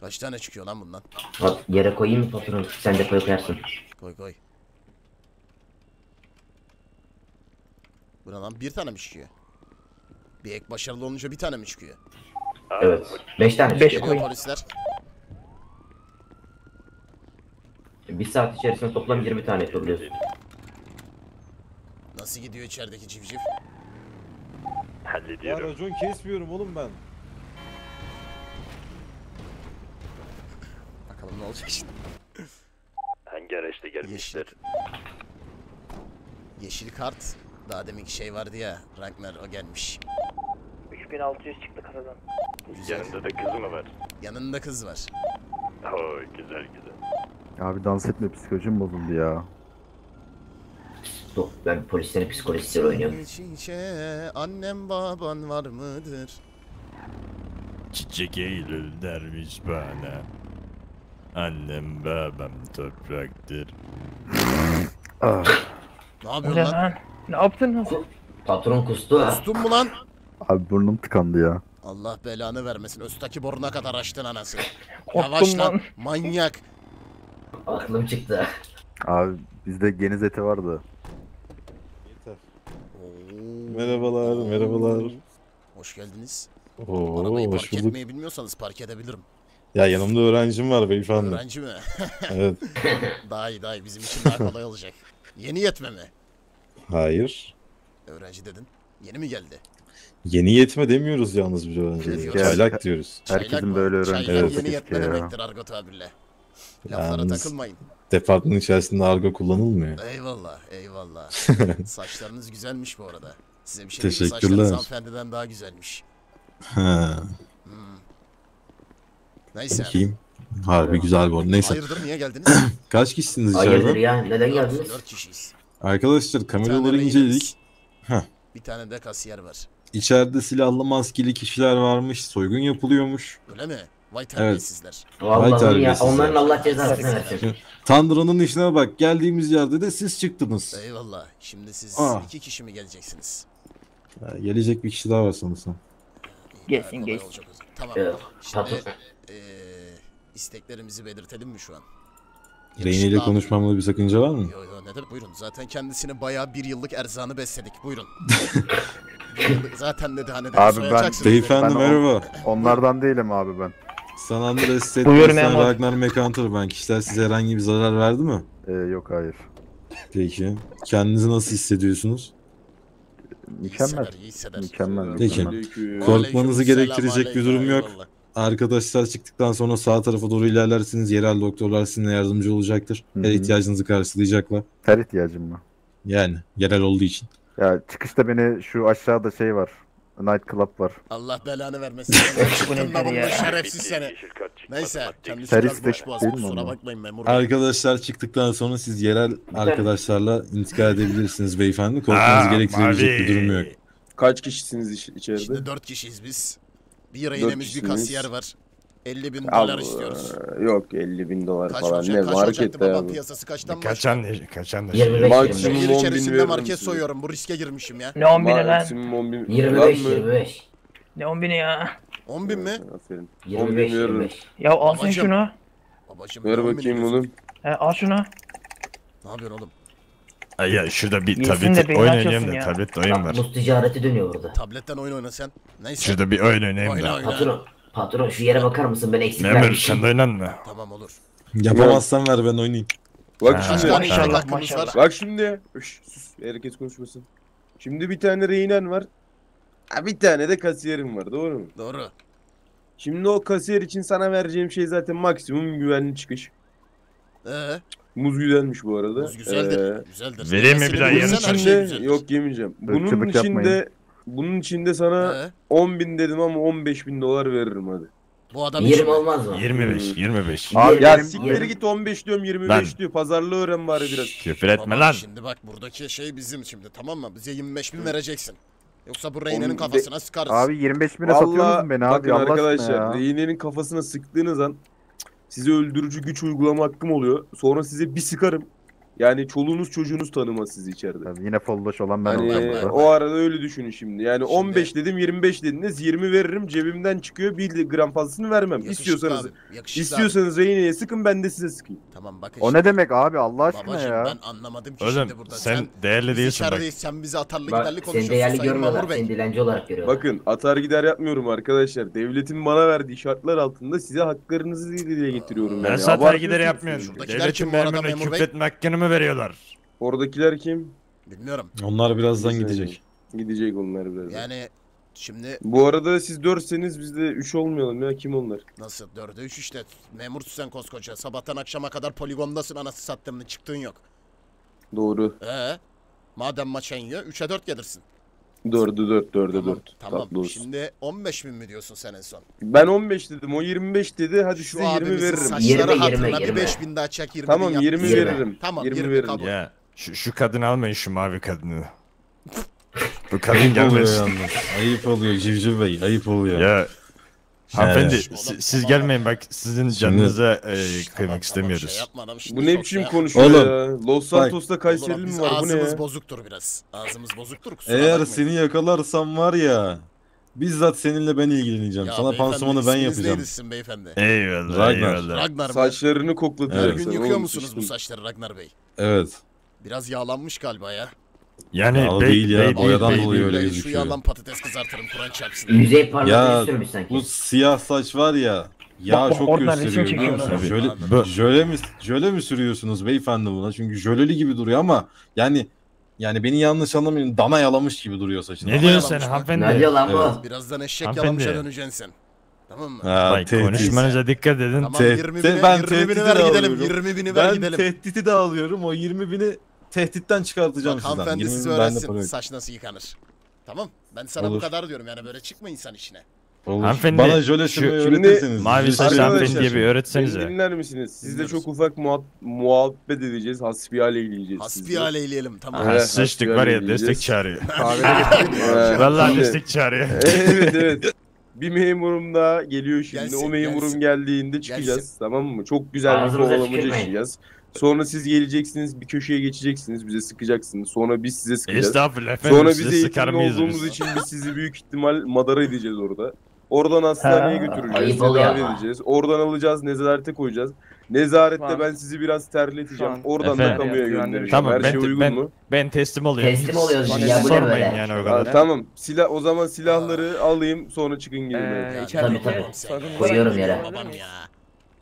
Kaç tane çıkıyor lan bundan? Bak yere koyayım mı patron? Sen de koyarsın. Koy koy. Bu ne lan? Bir tane mi çıkıyor? Bir ek başarılı olunca bir tane mi çıkıyor? Evet. 5 tane Beş çıkıyor. Geliyor koyun. polisler. Bir saat içerisinde toplam 20 tane yapabiliyorsun. Nasıl gidiyor içerideki civciv? Ya Hallediyorum. racon kesmiyorum oğlum ben. Bakalım ne olacak şimdi. Hangi araçta gelmişler? Yeşil kart. Daha deminki şey vardı ya. Ragnar o gelmiş. 3600 çıktı kasadan. Güzel. Yanında da kız mı var? Yanında kız var. Oo güzel güzel. Abi dans etme psikolojim bozuldu ya. Dok- Ben polislerin psikolojisiyle oynuyorum. Çiçeğe annem baban var mıdır? Çiçek Eylül dermiş bana. Annem babam topraktır. Ah, Ne yapıyorsun lan? lan? Ne yaptın lan? Patron kustu ha. Kustun mu lan? abi burnum tıkandı ya. Allah belanı vermesin. Östaki boruna kadar açtın anası. Yavaş lan. Manyak. Aklım çıktı. Abi bizde geniz eti vardı. Merhabalar, merhabalar. Hoş geldiniz. Oo, Arabayı hoş park bulduk. etmeyi bilmiyorsanız park edebilirim. Ya yanımda öğrencim var beyefendi. Öğrenci mi? Evet. daha iyi daha iyi. Bizim için daha kolay olacak. Yeni yetme mi? Hayır. Öğrenci dedin. Yeni mi geldi? Yeni yetme demiyoruz yalnız bir öğrenci. Diyoruz? Çaylak diyoruz. Herkesin Çaylak mı? böyle öğrenci Çaylak olsa yeni keşke yetme ya. demektir argo tabirle. Laflara Yalnız- takılmayın. Departman içerisinde argo kullanılmıyor. Eyvallah, eyvallah. Saçlarınız güzelmiş bu arada. Size bir şey diyeyim mi? Teşekkürler. Saçlarınız hanımefendiden daha güzelmiş. Ha, Hmm. Neyse. bakayım. Harbi güzel bu. Neyse. Hayırdır niye geldiniz? Kaç kişisiniz Hayırdır içeride? ya? Neden geldiniz? dört kişiyiz. Arkadaşlar Bir tane kameraları rehinemiz, inceledik. Heh. Bir tane de kasiyer var. İçeride silahlı maskeli kişiler varmış. Soygun yapılıyormuş. Öyle mi? Vay terbiyesizler. Vallahi ya terbiyesiz onların. Allah cezasını versin. Tanrı'nın işine bak. Geldiğimiz yerde de siz çıktınız. Eyvallah. Şimdi siz Ah. iki kişi mi geleceksiniz? Ha, gelecek bir kişi daha var sanırsam. Gelsin, kolay gelsin. olacak o zaman. Tamam. Evet, Şimdi patron. eee isteklerimizi belirtelim mi şu an? Reyne ile abi. konuşmamda bir sakınca var mı? Yo yo ne demek buyurun. Zaten kendisini bayağı bir yıllık erzağını besledik. Buyurun. bir yıllık zaten dedi hani dedi Abi ben- soyacaksınız. Beyefendi Ben o- merhaba. Onlardan değilim abi ben. San Andreas memur. Ragnar McHunter ben. Kişiler size herhangi bir zarar verdi mi? Ee, yok hayır. Peki. Kendinizi nasıl hissediyorsunuz? Mükemmel. Mükemmel. Peki. Korkmanızı gerektirecek bir durum yok. Arkadaşlar çıktıktan sonra sağ tarafa doğru ilerlersiniz. Yerel doktorlar sizinle yardımcı olacaktır. Her hı. ihtiyacınızı karşılayacaklar. Her ihtiyacım var. Yani yerel olduğu için. Ya çıkışta beni şu aşağıda şey var. Night Club var. Allah belanı vermesin. Bu nedir Çıktın da ya? bunu şerefsiz seni. Neyse kendisi Ter biraz boş boğaz değil mi kusura onlar? bakmayın memur bey. Arkadaşlar çıktıktan sonra siz yerel arkadaşlarla intikal edebilirsiniz beyefendi. Korkmanızı gerektirebilecek bir durum yok. Kaç kişisiniz iç- içeride? Şimdi dört kişiyiz biz. Bir rehinemiz bir kişisiniz. kasiyer var. 50 bin Al, dolar istiyoruz. eee, Yok 50 bin dolar Kaç falan. olacak? Ne Kaç markette ya bu. piyasası kaçtan Kaçan ne? Kaçan ne? 25 Maksimum 25. Şehir 10 bin içerisinde veririm market size. soyuyorum. Bu riske girmişim ya. Ne 10 bini lan? Maksimum 10 bin. 25 Lan mı? 25. Ne 10 bini ya? 10 bin mi? Aferin. 25 veririm. 25. Ya al sen şunu. Babacım Ver 10 bin bakayım oğlum. He, al şunu. Ne yapıyorsun oğlum? Ay ya şurada bir Yesin tablet oyun oynayayım da tablet oyun var. Muz ticareti dönüyor burada. Tabletten oyun oyna sen. Neyse. Şurada bir oyun oynayayım Oyna da. oyna. Patron, patron şu yere bakar mısın? Ben eksik Memur sen de oynan mı? Tamam olur. Yapamazsan ver ben oynayayım. Bak Ha. Şimdi. Maşallah, maşallah. Bak şimdi. Üş, sus. Herkes konuşmasın. Şimdi bir tane rehinen var. Ha, bir tane de kasiyerim var. Doğru mu? Doğru. Şimdi o kasiyer için sana vereceğim şey zaten maksimum güvenli çıkış. Ee, Muz güzelmiş bu arada. muz güzeldir. Ee, güzeldir. vereyim mi bir daha yenisini? her şey güzeldir. yok yemeyeceğim. Bunun içinde yapmayın. Bunun içinde sana Ee, 10 bin dedim ama 15 bin dolar veririm hadi. bu adam için 20 mi? olmaz mı? 25 25. Abi Ya benim- siktir git 15 diyorum 25 Lan. diyor. Pazarlığı öğren bari biraz. Küfür etme lan. Şimdi bak buradaki şey bizim şimdi tamam mı? Bize 25 bin vereceksin. Yoksa bu reynenin Oğlum, kafasına sıkarız. Abi 25 bine satıyorsunuz beni abi bakın Allah arkadaşlar aşkına ya. rehinenin kafasına sıktığınız an size öldürücü güç uygulama hakkım oluyor. Sonra size bir sıkarım. Yani çoluğunuz çocuğunuz tanımaz sizi içeride. Tabii Yine folloş olan ben Hani olacağım burada. o arada öyle düşünün şimdi. Yani Şimdi- 15 dedim 25 dediniz 20 veririm cebimden çıkıyor 1 gram fazlasını vermem. Yakışıklı İstiyorsanız abi, yakışıklı istiyorsanız rehineye sıkın ben de size sıkayım. abi. Tamam bakın O şimdi. ne demek abi Allah aşkına Babacım ya. ben anlamadım ki Oğlum şimdi burada. sen değerli biz değilsin bak. içerideyiz, Sen bizi atarlı Bak giderli seni konuşuyorsun değerli sayın görmüyorlar. memur bey. Seni dilenci olarak görüyorlar. Bakın atar gider yapmıyorum arkadaşlar. Devletin bana verdiği şartlar altında size haklarınızı dile getiriyorum. Ben yani. Abartıyorsunuz gider yapmıyorum. Şuradakiler Devletin kim bu arada memuruna memur bey? küfretme hakkını mı veriyorlar? Oradakiler kim? Bilmiyorum. Onlar birazdan Güzel. gidecek. Gidecek onlar biraz. Yani şimdi Bu arada siz 4'seniz biz de 3 olmayalım ya kim onlar? nasıl dörde üç işte. Memursun sen koskoca. Sabahtan akşama kadar poligondasın anası sattığımda çıktığın yok. Doğru. Ee, madem maçen yiyor 3'e 4 gelirsin. 4'ü 4 4'e Tamam, 4. tamam. Tatlı olsun. Şimdi 15 bin mi diyorsun sen en son? Ben 15 dedim o 25 dedi hadi Şu size 20 abimizin veririm. saçları 20, hatırına 20, bir 20. 5 bin daha çek 20 Tamam bin yap 20 bize. Yirmi. veririm. Tamam 20 20 veririm. kabul. Ya Şu, şu kadını almayın şu mavi kadını. Bu kadın Ayıp oluyor gelmesin. yalnız. Ayıp oluyor Civciv Bey. Ayıp oluyor. Ya hanımefendi Evet. si- siz gelmeyin bak sizin canınıza e, kıymak istemiyoruz. Şey yapma şimdi Bu ne biçim şey- konuşuyor Oğlum, ya? Los Santos'ta Kayserili mi var? Bu ne ağzımız ya? bozuktur biraz. Ağzımız bozuktur kusura Eğer bakmayın. seni yakalarsam var ya bizzat seninle ben ilgileneceğim. Ya Sana pansumanı ben yapacağım. sizin beyefendi? Eyvallah Ragnar. eyvallah. Ragnar? Saçlarını Her koklatıyor. gün sen yıkıyor oğlum, musunuz bu saçları Ragnar Bey? Evet. Biraz yağlanmış galiba ya. Yani Ya o bey, değil ya, bey, boyadan bey, dolayı bey. öyle Bey, Şu gözüküyor. yağlan patates kızartırım Kur'an çarpsın. Yüzey Ya parlatıyor sürmüş sanki. bu siyah saç var ya. Ya Bak, bak, çok oradan resim gösteriyor biliyor çekiyorlar. musun? Tabii. Jöle, mi jöle mi sürüyorsunuz beyefendi buna? Çünkü jöleli gibi duruyor ama yani yani beni yanlış anlamayın dana yalamış gibi duruyor saçın. Ne diyorsun sen Yalamış hanımefendi? Ne diyor lan bu? Birazdan eşek Hanımefendi. yalamışa döneceksin sen. Tamam mı? Ha, Bak tehdit. konuşmanıza dikkat edin. Tamam Te- 20 te- bini, ben 20 bini tehdidi ver de gidelim. alıyorum. 20 bini ver Ben gidelim. tehdidi de alıyorum. O 20 bini tehditten çıkartacağım Bak sizden. hanımefendi 20 size bin bende öğretsin para yok. saç nasıl yıkanır. Tamam. Ben sana bu Olur. kadar diyorum yani böyle çıkma insan işine. Olur. Hanımefendi, Bana jöle şu- sürmeyi Şimdi öğretirseniz. Mavi sürmeyi Arkadaşlar, hanımefendiye bir Beni öğretsenize. dinler misiniz? Sizle Dinliyoruz. çok ufak muhat muhabbet edeceğiz. Hasbihal eyleyeceğiz. Hasbihal eyleyelim tamam. Ha, Evet, sıçtık var ya edeceğiz. destek çağırıyor. Vallahi şimdi- destek çağırıyor. evet evet. Bir memurum daha geliyor şimdi. Gelsin, o memurum gelsin. geldiğinde çıkacağız. Gelsin. Tamam mı? Çok güzel bir Ağzınıza kovalamaca tükürmeyin. Sonra siz geleceksiniz bir köşeye geçeceksiniz bize sıkacaksınız. Sonra biz size sıkacağız. Estağfurullah efendim Sonra bize eğitimli olduğumuz biz? için biz sizi büyük ihtimal madara edeceğiz orada. Oradan hastaneye Ha, götüreceğiz, tedavi edeceğiz. Oradan alacağız, nezarete koyacağız. Nezarette ben sizi biraz terleteceğim. Oradan da Efendim? kamuya Güvenli- göndereceğim. Tamam, Her ben- şey uygun ben- mu? Ben teslim oluyorum. Teslim oluyoruz ya, bu ne sormayın böyle? yani o Aa, kadar. tamım. Silah o zaman silahları alayım sonra çıkın gelin. Ee. Ya, tabii, tabii. Koyuyorum yere. Babam ya.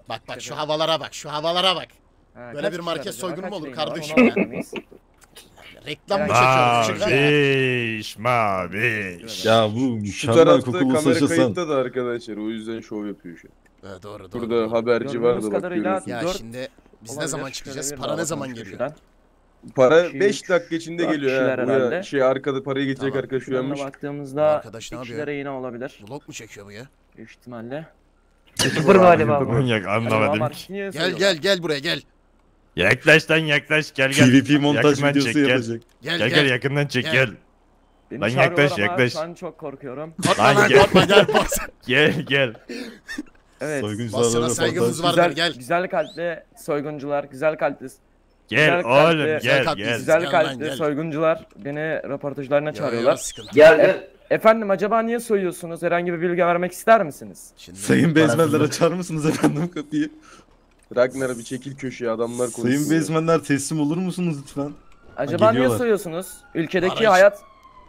Bak bak şu havalara bak şu havalara bak. Ha, Böyle bir market var soygunu mu olur var? kardeşim Onu ya? Reklam mı çekiyoruz? Maviş, maviş. Ya bu Şu mükemmel tarafta kokulu kamera saçı sen. kayıtta da arkadaşlar. O yüzden şov yapıyor şu an. Evet, doğru doğru. Burada doğru. haberci Gördüğümüz vardı bak kadarıyla- görüyorsun. Ya Dört şimdi biz ne zaman çıkacağız? Para ne zaman geliyor? şuradan. Para İki, 5 dakika içinde geliyor ha. Bu ya herhalde. şey arkada parayı getirecek Tamam. arkadaş da uyanmış. Baktığımızda arkadaş ne yapıyor? yine olabilir. Vlog mu çekiyor bu ya? Büyük ihtimalle. Sıfır galiba bu. Manyak anlamadım. Gel gel gel buraya gel. Yaklaş lan yaklaş gel gel. PvP montaj Yakından videosu çek, gel. yapacak. Gel Gel gel. gel yakından çek Gel. gel. Beni Lan yaklaş, yaklaş. Şu an çok korkuyorum. Korkma Lan gel. korkma gel. bas. Gel gel. Evet. Basına saygımız vardır Güzel, gel. güzel kalpli soyguncular, güzel kalpli, Gel Güzel oğlum kalpli- gel kalpli gel. güzel kalpli gel. soyguncular beni röportajlarına Yo, yo, çağırıyorlar. Gel gel. Efendim acaba niye soyuyorsunuz? Herhangi bir bilgi vermek ister misiniz? Şimdi Sayın bezmenler açar mısınız efendim kapıyı? Ragnar bir çekil köşeye adamlar konuşuyor. Sayın bezmenler teslim olur musunuz lütfen? Acaba niye geliyorlar. soyuyorsunuz? Ülkedeki Para- hayat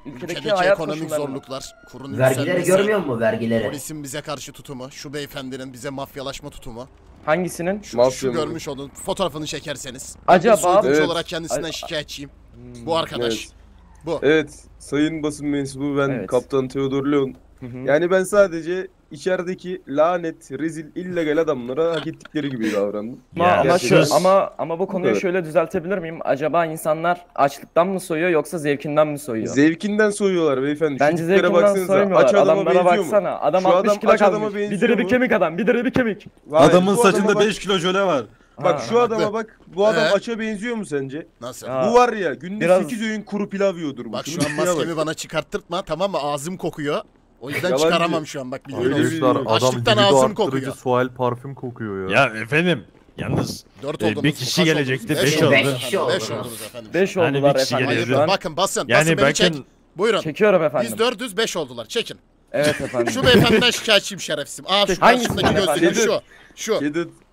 ülkedeki, ülkedeki hayat ekonomik zorluklar, kurun Vergileri yükselmesi, görmüyor musun vergileri? Polisin bize karşı tutumu, şu beyefendinin bize mafyalaşma tutumu. Hangisinin? Şu, Mafya şu mı? görmüş olduğun fotoğrafını çekerseniz. Acaba- Evet. olarak kendisinden Ay- şikayetçiyim. Bu arkadaş. Evet. Bu. Evet, sayın basın mensubu ben Evet. Kaptan Theodor Leon. Hı hı. Yani ben sadece içerideki lanet, rezil, illegal adamlara hak ettikleri gibi davrandım. Ama, Ya, ama, şu, gerçekten- ama ama bu konuyu kadar. şöyle düzeltebilir miyim? Acaba insanlar açlıktan mı soyuyor yoksa zevkinden mi soyuyor? Zevkinden soyuyorlar beyefendi. Bence Şu tiplere zevkinden baksanıza. soymuyorlar. Aç adama Adamlara benziyor mu? baksana. Adam Şu 60 adam kilo aç adama kalmış. Bir benziyor diri bir mu? kemik adam. Bir diri bir kemik. Vay, Adamın bu saçında adama bak- 5 kilo jöle var. Bak şu Ha, adama haklı. bak. Bu adam Ee? aç'a benziyor mu sence? Nasıl? Ya. Bu var ya günde Biraz- 8 öğün kuru pilav yiyordur bu. Bak şu an tipine bak. maskemi bana çıkarttırtma tamam mı? Ağzım kokuyor. O yüzden Yalancı. çıkaramam şu an bak bilgin Öyle olsun. bir- adam Açlıktan ağzım kokuyor. sual parfüm kokuyor Ya efendim yalnız Dört oldunuz bir mu? kişi Kaç gelecekti, oldunuz? beş oldu. oldu. efendim, Beş Beş oldunuz. oldunuz efendim. 5 Hani bir oldular kişi efendim. Bakın basın. basın yani beni çek. bakın Buyurun. Çekiyorum efendim. Biz dördüz beş oldular. Çekin. Evet efendim. Şu beyefendiden şikayetçiyim şerefsizim. Aa şu Hangisinden karşımdaki gözlüğü efendim? şu. Şu.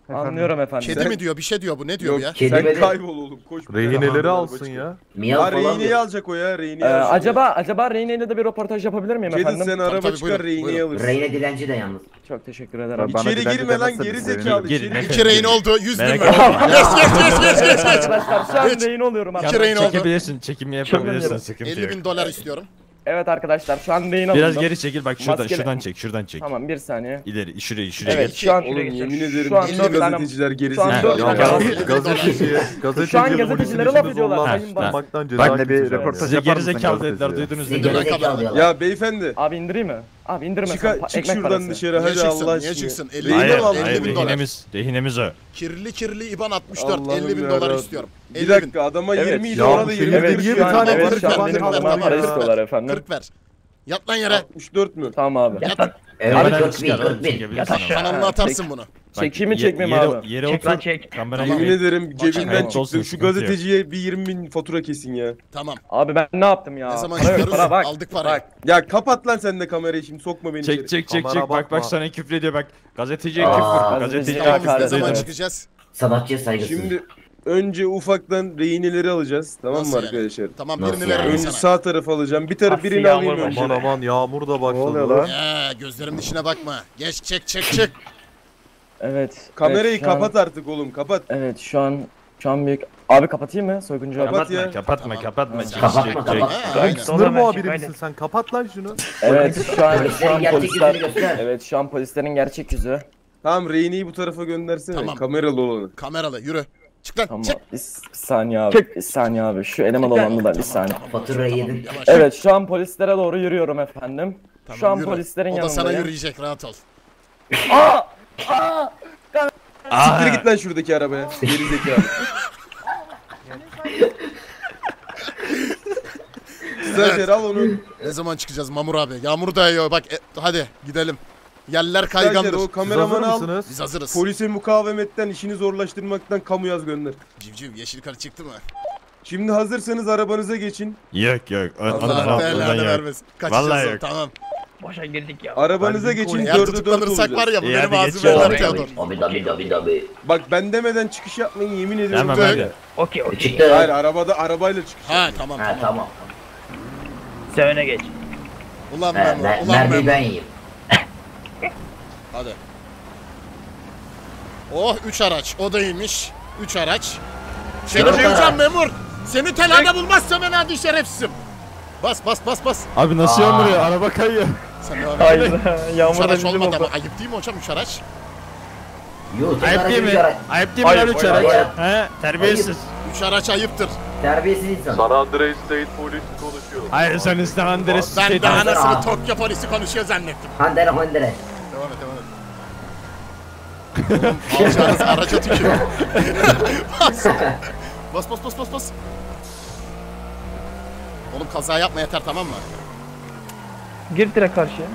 Anlıyorum efendim. Kedi mi diyor bir şey diyor bu ne diyor bu Yok, ya? Kedi sen beni- kaybol oğlum. Koş. Rehineleri Araba alsın çıkıyor. ya. Miyav Ha falan rehineyi diyor. alacak o ya. Rehineyi Ee, alacak. acaba acaba Reyne ile de bir röportaj yapabilir miyim Kedi efendim? sen araba tabii, çıkar buyurun, rehineyi buyurun. alırsın. Reyne dilenci de yalnız. Çok teşekkür ederim. Bana İçeri dilenci girme lan demezseniz geri sevinirim. zekalı. Girin, içeri efendim. İki rehin oldu. Yüz bin Merak. Geç geç geç geç geç geç. Arkadaşlar şu an Geç. rehin oluyorum İki arkadaşlar. rehin oldu. çekebilirsin çekimi yapabilirsin sıkıntı 50 yok. bin dolar istiyorum. Evet arkadaşlar şu an oldum. Biraz geri çekil bak şuradan Maskeli- şuradan çek şuradan çek. Tamam bir saniye. İleri şuraya şuraya Evet şu an Oğlum yemin ederim şu an dört tane gazeteciler geri şu an dört Ya tane- Şu an gazetecilere laf ediyorlar, sayın Bak, Bakmaktan ceza Ben de bir röportaj Size yapar geri zekalı dediler duydunuz diyorlar. Ya beyefendi. Abi indireyim mi? Abi indirme sen, Çıka, pa- çık ekmek şuradan parası. dışarı Niye hadi çıksın, Allah niye aşkına. çıksın? 50 Rehin Hayır, bin dolar, alalım. hayır, 50 bin dolar. rehinemiz, rehinemiz o. Kirli kirli IBAN 64, Allah'ım 50 bin dolar Rabbim. istiyorum. Bir 50 bin. dakika adama Evet, 20 idi ya ona bu da şey- 20 Evet Bir şu an, tane evet kırk şu an benim adama tane para istiyorlar efendim. 40 ver. Yat lan yere. 64 mü? Tamam abi. Evet Kamerayı 40 bin çıkar, 40 bin. çekebilirsin ama. Kanalına atarsın bunu. Bak, Çekeyim mi ye- çekmeyeyim yere- abi? Yere Çek lan çek. Kamerayı Tamam. Yemin ederim cebinden çıktı. Şu gazeteciye bir 20 bin fatura kesin ya. Tamam. Abi ben ne yaptım ya? Ne zaman Para çıkarız? para bak. Aldık parayı. Bak. Ya kapat lan sen de kamerayı şimdi sokma beni Çek içeri. çek çek çek bak bak sana küfür ediyor bak. Gazeteciye küfür. gazeteciye biz ne zaman evet. çıkacağız? Sanatçıya saygısız. Şimdi önce ufaktan rehineleri alacağız. Tamam Nasıl mı yani? arkadaşlar? Tamam Nasıl birini yani? Önce sana. sağ tarafı alacağım. Bir taraf Aslı birini yağmur alayım önce. Aman aman yağmur da başladı. lan? Ya gözlerimin içine bakma. Geç çek çek çek. Evet. Kamerayı evet, şu an- kapat artık oğlum kapat. Evet şu an şu an büyük. Abi kapatayım mı soyguncu abi? Kapat ya. Kapatma kapatma. Çek, Kapatma, çek, kapatma. çek. Ha, aynen. Sınır muhabiri misin sen? Kapat lan şunu. Evet şu an şu Polislerin an gerçek polisler. göster. Evet şu an polislerin gerçek yüzü. Tamam rehineyi bu tarafa göndersene. Tamam. Kameralı olanı. Kameralı yürü. Çık lan Tamam. çık. Bir, saniye abi. Bir saniye abi. Şu eleman olanı da bir saniye. Faturayı yedin. Yavaş. Evet şu an polislere doğru yürüyorum efendim. Tamam, şu an yürü. polislerin O da sana yürüyecek rahat ol. Siktir git lan şuradaki arabaya. Geri zekalı. Stajyer al onu. Ne zaman çıkacağız Mamur abi? Yağmur da yağıyor bak e, hadi gidelim. Yerler kaygandır. o Siz hazır kameramanı al. mısınız? Biz hazırız. Polise mukavemetten işini zorlaştırmaktan kamu yaz gönder. Civciv yeşil kar çıktı mı? Şimdi hazırsanız arabanıza geçin. Yok yok. o- Ondan Allah ondan belanı yok. vermesin. Kaçacağız Vallahi o, yok. tamam. Boşa girdik ya. Arabanıza Ben geçin Eğer dördü dört tutuklanırsak var ya bu İyi, benim hadi ağzımı geçiyorum. eller Teodor. Abi dabi dabi dabi. Bak ben demeden çıkış yapmayın yemin ediyorum. Tamam Dök. hadi. Okey okey. Çıktı. Hayır arabada arabayla çıkış. Ha tamam Ha tamam. tamam. Sen öne geç. Ulan Ha, memur, mer- ulan mermiyi ben yiyeyim. Hadi. Oh 3 araç. O da iyiymiş. 3 araç. Seni araç. memur. Seni telada bulmazsam ben hadi şerefsizim. Bas bas bas bas. Abi nasıl Aa. yağmuruyor? Araba kayıyor. Sen et. Hayır. 3 Yağmur araç olmadı ama ayıp değil mi hocam 3 araç? Tek Ayıp aracı değil bir mi? araç. Ayıp değil mi lan Hayır, üç hayır, araç? hayır. He? Terbiyesiz. 3 araç ayıptır. Terbiyesiz insan. San Andreas State Polisi konuşuyor. Hayır sen San Andres Ben State de Police- anasını. Tokyo polisi konuşuyor zannettim. Handere handere. Devam et devam et. Oğlum alacağınız araca tükürün. bas. bas bas bas bas bas. Oğlum kaza yapma yeter tamam mı? Gir direkt karşıya.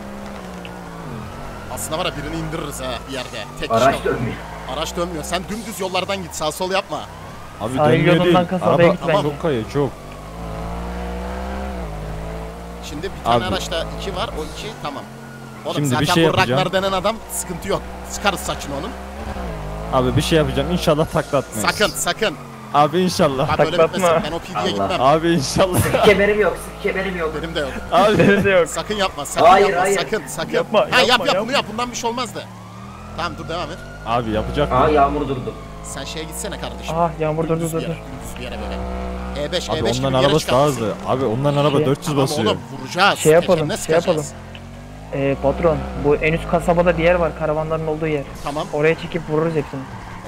Aslında var ya birini indiririz ha bir yerde. Tek Araç kişi- dönmüyor. Araç dönmüyor. Sen dümdüz yollardan git. Sağ sol yapma. Abi Sahil dönmüyor yolundan değil. kasabaya Araba git bence. çok kayıyor çok. Şimdi bir tane Abi. araçta iki var. O iki tamam. Oğlum Şimdi bir zaten şey bu yapacağım. Denen adam sıkıntı yok. Sıkarız saçını onun. Abi bir şey yapacağım. İnşallah takla atmayız. Sakın sakın. Abi inşallah. Ben böyle Taklatma. bitmesin. Ben o PD'ye gitmem. Abi inşallah. Sık kemerim yok sık kemerim yok. Benim de yok. Abi. Benim de yok. Sakın yapma. Sakın Hayır, yapma. hayır. Sakın sakın. Yapma, ha yap yapma, yap bunu yap. Bundan bir şey olmaz da. Tamam dur devam et. Abi yapacak Aa mı? yağmur durdu. Sen şeye gitsene kardeşim. Ah yağmur durdu Dümdüz bir durdu. yere, dümdüz bir yere böyle. E5 Abi E5 gibi onların bir yere arabası daha çıkartırsın. hızlı. Abi onların araba Şey- 400 Tamam basıyor. oğlum vuracağız. Şey yapalım, Tekerine şey yapalım. Ee, patron bu en üst kasabada bir yer var karavanların olduğu yer. Tamam. Oraya çekip vururuz hepsini.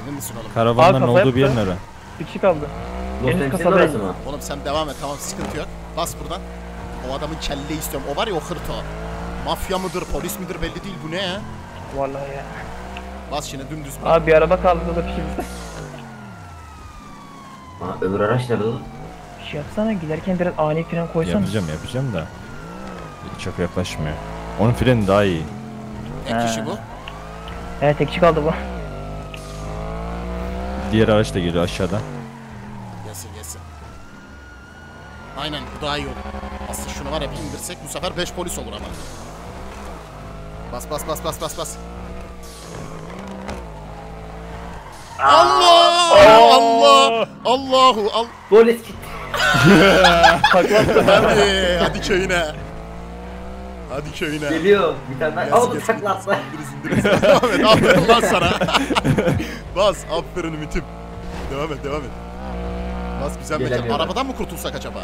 Emin misin oğlum? Karavanların Aa, kafa olduğu bir yer yaptı. nere? Kişi kaldı. Los En üst Angeles'in orası mı? Oğlum sen devam et tamam sıkıntı yok. Bas buradan. O adamın kelleyi istiyorum. O var ya o hırto. Mafya mıdır, polis midir belli değil. Bu ne ya? Vallahi ya. Bas şimdi dümdüz. Abi bir araba kaldı da bizde. Aa, öbür araç nerede oğlum? Bir şey yapsana giderken biraz ani fren koysana. Yapacağım yapacağım da. Çok yaklaşmıyor. Onun freni daha iyi. Tek kişi bu. Evet tek kişi kaldı bu. Diğer araç da geliyor aşağıdan. Yesin yesin. Aynen bu daha iyi olur. Aslında şunu var ya bir indirsek bu sefer 5 polis olur ama. Bas bas bas bas bas bas. Allah! Allah! Allahu al. Polis gitti. Hadi hadi köyüne. Hadi köyüne. Geliyor. Bir tane daha. Al indiriz. devam et aferin lan sana. Bas aferin ümitim. Devam et devam et. Bas güzel mekan. Arabadan mı kurtulsak acaba?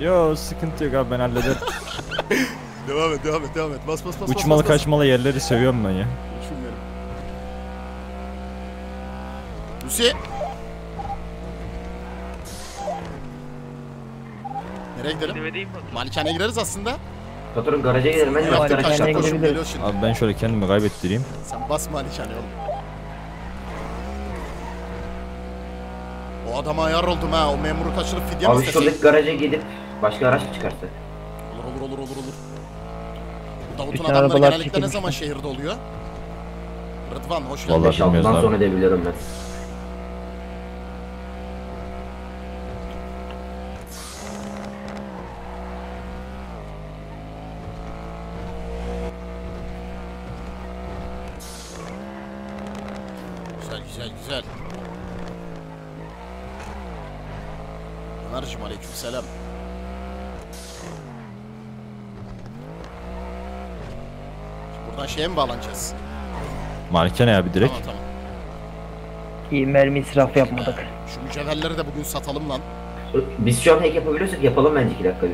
Yo sıkıntı yok abi ben hallederim. Devam et devam et devam et. Bas bas bas. bas, Uçmalı bas, bas. kaçmalı yerleri seviyorum ben ya. Şunları. Lucy. Nereye gidelim? Malikaneye gireriz aslında. Patron garaja gidelim. Ben koşup gidebiliriz. geliyor şimdi. Abi ben şöyle kendimi kaybettireyim. Sen basma Alişan'ı oğlum. O adama ayar oldum ha. O memuru kaçırıp fidye mi Abi şuradaki garaja gidip başka araç mı çıkarsak? Olur olur olur olur olur. Bu Davut'un adamları arabalar genellikle ne zaman şehirde oluyor? Rıdvan hoş geldin. Vallahi 5 6'dan bilmiyoruz sonra abi. edebiliyorum ben. Güzel güzel güzel. Ömerciğim aleyküm selam. Buradan şeye mi bağlanacağız? Markene abi direkt. Tamam tamam. İyi mermi israfı yapmadık. Şu mücevherleri de bugün satalım lan. Biz şu an hack yapabiliyorsak yapalım bence 2 dakika.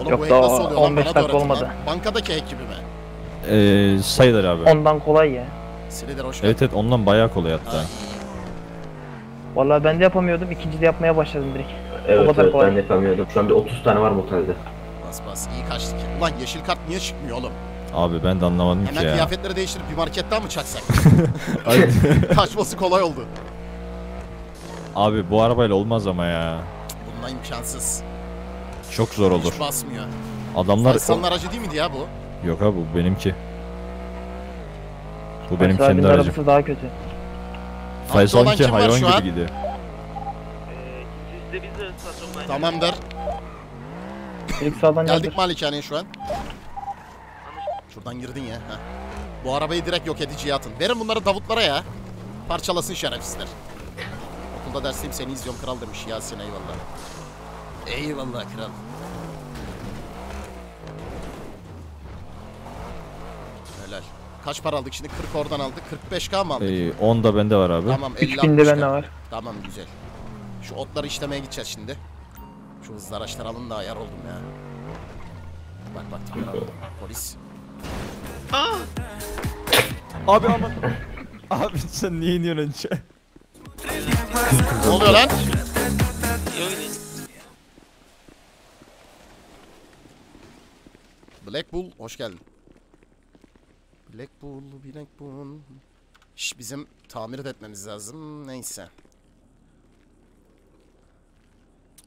Oğlum Yok bu daha nasıl oluyor lan? 15 Bana da dakika öğretin lan. olmadı. Bankadaki hack gibi mi? Ee, sayılır abi. Ondan kolay ya. Silider hoş geldin. Evet evet ondan bayağı kolay hatta. Ha, Vallahi ben de yapamıyordum. İkincide yapmaya başladım direkt. Evet, kadar evet kolay. ben de yapamıyordum. Şu an bir 30 tane var motelde. bas bas iyi kaçtık. Ulan yeşil kart niye çıkmıyor oğlum? Abi ben de anlamadım Hemen ki ya. kıyafetleri değiştirip bir marketten mi çaksak? Kaçması kolay oldu. abi bu arabayla olmaz ama ya. Bununla imkansız. Çok zor olur. Hiç basmıyor. Adamlar Faysal'ın aracı değil miydi ya bu? Yok abi bu benimki. Bu benim Faysal abinin kendi aracım. arabası daha kötü. olan Faysal'ınki kim var hayvan şu an? gibi gidiyor. Tamamdır. Direkt sağdan Geldik yardır. malikaneye şu an. Şuradan girdin ya. Heh. Bu arabayı direkt yok ediciye atın. Verin bunları Davutlara ya. Parçalasın şerefsizler. Okulda dersteyim seni izliyorum kral demiş Yasin eyvallah. Eyvallah kral. Helal. Kaç para aldık şimdi? 40 oradan aldık. 45k mı aldık? Ee, 10 da bende var abi. Tamam 50 3000 de 60K. bende var. Tamam güzel. Şu otları işlemeye gideceğiz şimdi. Şu hızlı araçlar alın da ayar oldum ya. Bak bak Tamer abi. Polis. Abi ama. abi sen niye iniyorsun önce? Ne oluyor lan? Black Bull hoş geldin. Black Bull, Black Bull. Şş, bizim tamir etmemiz lazım. Neyse.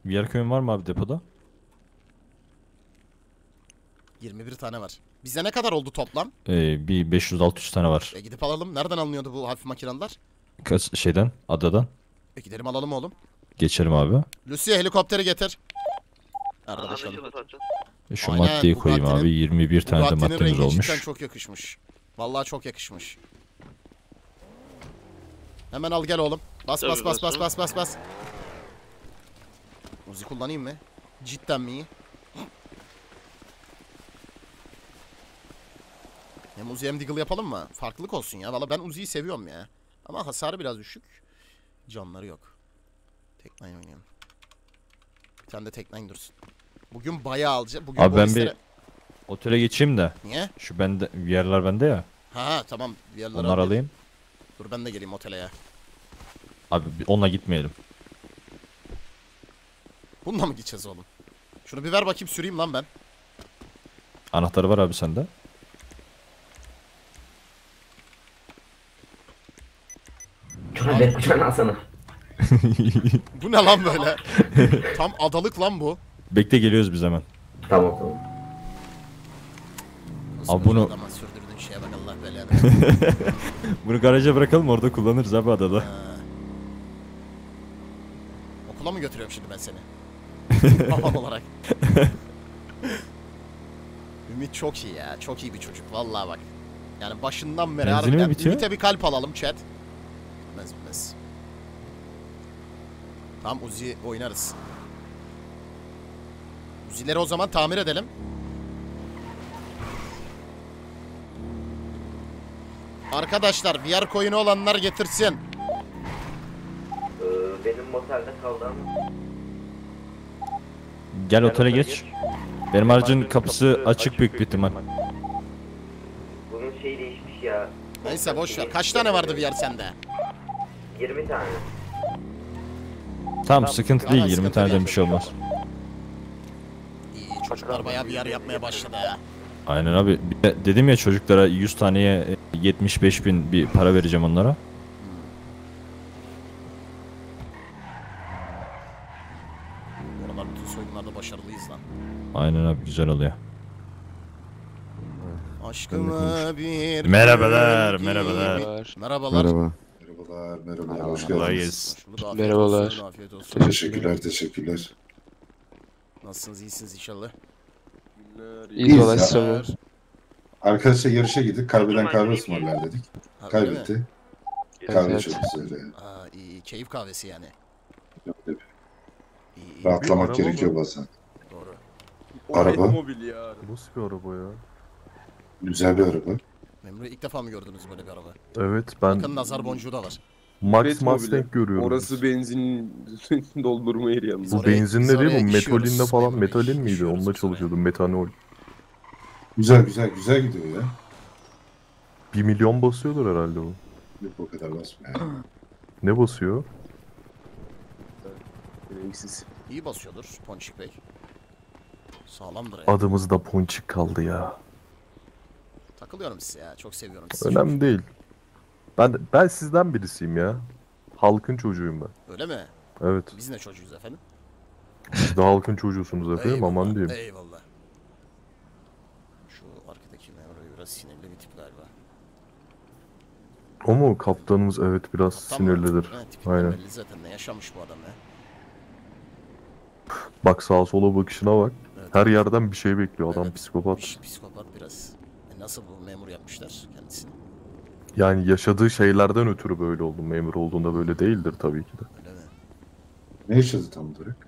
Bir yer köyün var mı abi depoda? 21 tane var. Bize ne kadar oldu toplam? Ee, bir 500-600 tane var. E gidip alalım. Nereden alınıyordu bu hafif makineler? Kas şeyden, adadan. E gidelim alalım oğlum. Geçelim abi. Lucy helikopteri getir. Nerede bakalım? E, Şu Aynen, maddeyi koyayım abi. 21 tane de maddemiz olmuş. çok yakışmış. Vallahi çok yakışmış. Hemen al gel oğlum. Bas bas bas bas bas bas bas. Uzi kullanayım mı? Cidden mi iyi? Hem Uzi hem Deagle yapalım mı? Farklılık olsun ya. Valla ben Uzi'yi seviyorum ya. Ama hasarı biraz düşük. Canları yok. Teknine oynayalım. Bir tane de teknine dursun. Bugün bayağı alacağım. Bugün Abi ben bir otele geçeyim de. Niye? Şu bende yerler bende ya. Ha tamam. Bir yerlere Onları al. alayım. Dur ben de geleyim otele ya. Abi onunla gitmeyelim. Bununla mı gideceğiz oğlum? Şunu bir ver bakayım süreyim lan ben. Anahtarı var abi sende. Şuna ver kucağına alsana. Bu ne lan böyle? Tam adalık lan bu. Bekle geliyoruz biz hemen. Tamam tamam. Nasıl bunu- Adama sürdürdüğün şeye bak Allah belanı. Bunu garaja bırakalım orada kullanırız abi adada. Ha. Okula mı götürüyorum şimdi ben seni? Babam olarak. Ümit çok iyi ya. Çok iyi bir çocuk. Vallahi bak. Yani başından beri Benzini mi harbiden. bitiyor? Ümit'e bir kalp alalım chat. Bitmez bitmez. Tamam Uzi oynarız. Uzi'leri o zaman tamir edelim. Arkadaşlar VR coin'i olanlar getirsin. Ee, benim motelde kaldı ama. Gel otele geç. Benim aracın kapısı açık büyük bir ihtimal. Bunun şeyi değişmiş ya. Neyse boş ver. Kaç tane vardı VR sende? 20 tane. Tamam sıkıntı değil 20 sıkıntı tane de bir şey olmaz. İyi Çocuklar bayağı bir yer yapmaya başladı ha. Aynen abi. Bir de dedim ya çocuklara 100 taneye e, 75 bin bir para vereceğim onlara. Oralar bütün soygunlarda başarılıyız lan. Aynen abi güzel oluyor. Aşkıma bir Merhabalar, gibi. merhabalar. Merhabalar. Merhaba. Merhabalar, merhabalar. Hoş geldiniz. afiyet Merhabalar. Olsun, afiyet olsun. Teşekkürler, teşekkürler. Nasılsınız? iyisiniz inşallah. İyiyiz valla, siz Merhabalar. Arkadaşlar yarışa gittik. Kaybeden kahve ısmarlar dedik. Ha, öyle mi? Kaybetti. Kahve Evet. çok güzel yani. Aa, iyi, keyif kahvesi yani. Yok, İyi, iyi. Rahatlamak araba gerekiyor bazen. Doğru. Araba. Otomobil ya. Nasıl bir araba ya? Güzel bir araba. Memuru ilk defa mı gördünüz böyle bir araba? Evet ben Bakın nazar boncuğu da var. Max Mobile. Mustang görüyorum. Orası benzin doldurma yeri yalnız. Bu oraya- benzinle değil bu işiyoruz, metalinle falan. memur bey, Metalin miydi? Onunla biz oraya. çalışıyordum. Metanol. Güzel güzel güzel gidiyor ya. 1 milyon basıyordur herhalde o. Yok o kadar basmıyor. yani. Ne basıyor? Gereksiz. İyi basıyordur Ponçik Bey. Sağlamdır yani. Adımızda ponçik kaldı ya. Takılıyorum size ya. Çok seviyorum sizi. Önemli değil. Ben ben sizden birisiyim ya. Halkın çocuğuyum ben. Öyle mi? Evet. Biz ne çocuğuyuz efendim? Siz de halkın çocuğusunuz efendim Eyvallah, aman diyeyim. Eyvallah. Şu arkadaki memur biraz sinirli bir tip galiba. O mu kaptanımız evet biraz mı? sinirlidir. Evet, Aynen. belli zaten. Ne yaşamış bu adam ya? Bak sağa sola bakışına bak. Evet. Her yerden bir şey bekliyor adam Evet. psikopat. Psikopat biraz. Nasıl bu memur yapmışlar kendisini? Yani yaşadığı şeylerden ötürü böyle oldu. Memur olduğunda böyle değildir tabii ki de. Öyle mi? Ne yaşadı tam olarak?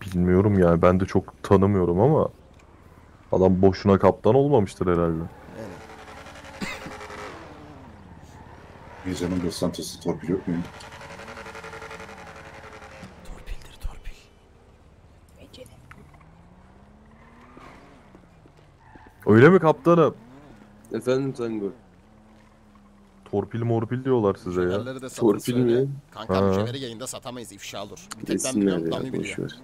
Bilmiyorum yani ben de çok tanımıyorum ama adam boşuna kaptan olmamıştır herhalde. Yani. Gecenin Los Santos'u torpil yok mu? Torpildir torpil. Öyle mi kaptanım? Efendim Tango. Torpil morpil diyorlar size ya. Mücevherleri de satın Torpil söyle. mi? Kanka Ha. mücevheri yayında satamayız ifşa olur. Bir tek ben Desinler biliyorum ya biliyor. boşver.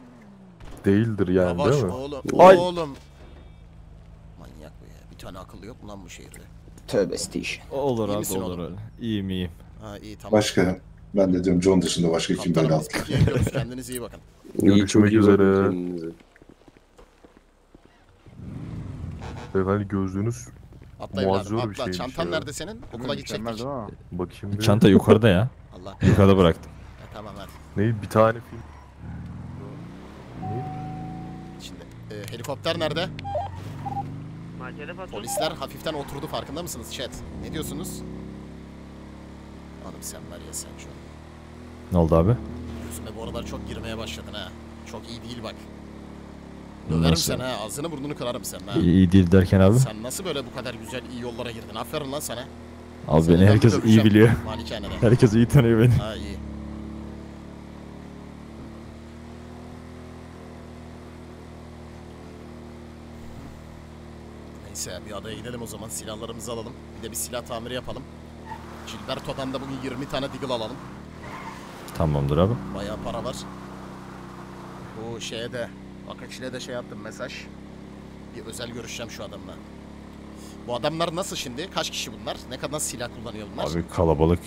Değildir yani Yavaş değil mi? oğlum. Ay. Oğlum. Manyak bu ya. Bir tane akıllı yok mu lan bu şehirde? Tövbe station. Olur İyi abi misin olur oğlum? öyle. İyiyim iyiyim. Ha iyi tamam. Başka ben de diyorum John dışında başka kim böyle Kaptanım biz. Kendinize iyi bakın. İyi, Görüşmek çok iyi bakın üzere. kendinize. Beyefendi gözlüğünüz Atla Muazzur evladım bir atla. şeymiş Çantan ya. nerede senin? Okula gidecektik. Ha, bakayım bir. Çanta yukarıda ya. Allah. Yukarıda bıraktım. Ha, tamam hadi. Ne bir tane film. Şimdi e, helikopter nerede? Polisler hafiften oturdu farkında mısınız chat? Ne diyorsunuz? Hanım sen var ya sen şu an. Ne oldu abi? Gözüme bu aralar çok girmeye başladın ha. Çok iyi değil bak. Döverim Nasıl? seni ha. Ağzını burnunu kırarım senin ha. İyi, iyi değil derken abi. Sen nasıl böyle bu kadar güzel iyi yollara girdin? Aferin lan sana. Abi Seni beni ben herkes iyi döveceğim biliyor. Malikanede. Herkes iyi tanıyor beni. Ha iyi. Neyse bir adaya gidelim o zaman silahlarımızı alalım. Bir de bir silah tamiri yapalım. Gilberto'dan da bugün 20 tane deagle alalım. Tamamdır abi. Bayağı para var. Bu şeye de Akaçi'yle de şey attım mesaj. Bir özel görüşeceğim şu adamla. Bu adamlar nasıl şimdi? Kaç kişi bunlar? Ne kadar silah kullanıyor bunlar? Abi kalabalık.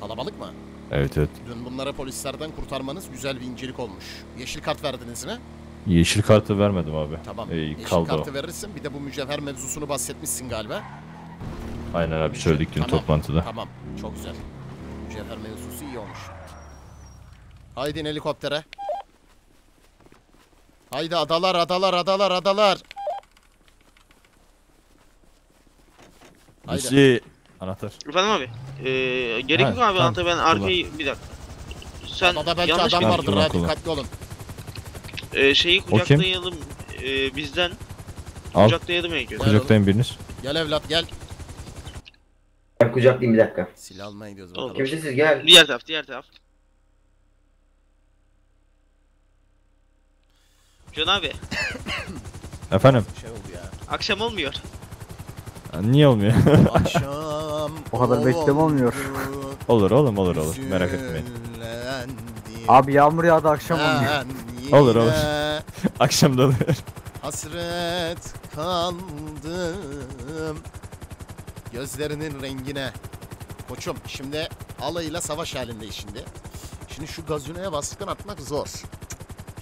Kalabalık mı? Evet evet. Dün bunlara polislerden kurtarmanız güzel bir incelik olmuş. Yeşil kart verdiniz mi? Yeşil kartı vermedim abi. Tamam. Ee, Yeşil kaldı kartı o. verirsin. Bir de bu mücevher mevzusunu bahsetmişsin galiba. Aynen abi söyledik dün Tamam, toplantıda. Tamam. Çok güzel. Mücevher mevzusu iyi olmuş. Haydi helikoptere. Haydi adalar adalar adalar adalar. Haydi. Lucy. Anahtar. Efendim abi. Ee, gerek Ha, yok abi tamam. anahtar ben arkayı bir dakika. Sen Adada belki yanlış adam vardır kullan, ha kullan. dikkatli olun. Ee, şeyi kim? kucaklayalım ee, bizden. Al. Kucaklayalım Ege. Kucaklayın biriniz. Gel evlat gel. Ben kucaklayayım bir dakika. Silah almaya gidiyoruz bakalım. Kimsesiz gel. Diğer taraf diğer taraf. Can abi Efendim. Şey oldu ya. akşam olmuyor. Niye olmuyor? Akşam O kadar bekleme olmuyor. olur oğlum olur olur. Merak etmeyin. Abi yağmur yağdı akşam Ben Olur, olur. Akşam da olur. Hasret kaldım gözlerinin rengine. Koçum şimdi alayıyla savaş halindeyiz şimdi. Şimdi şu gazinoya baskın atmak zor.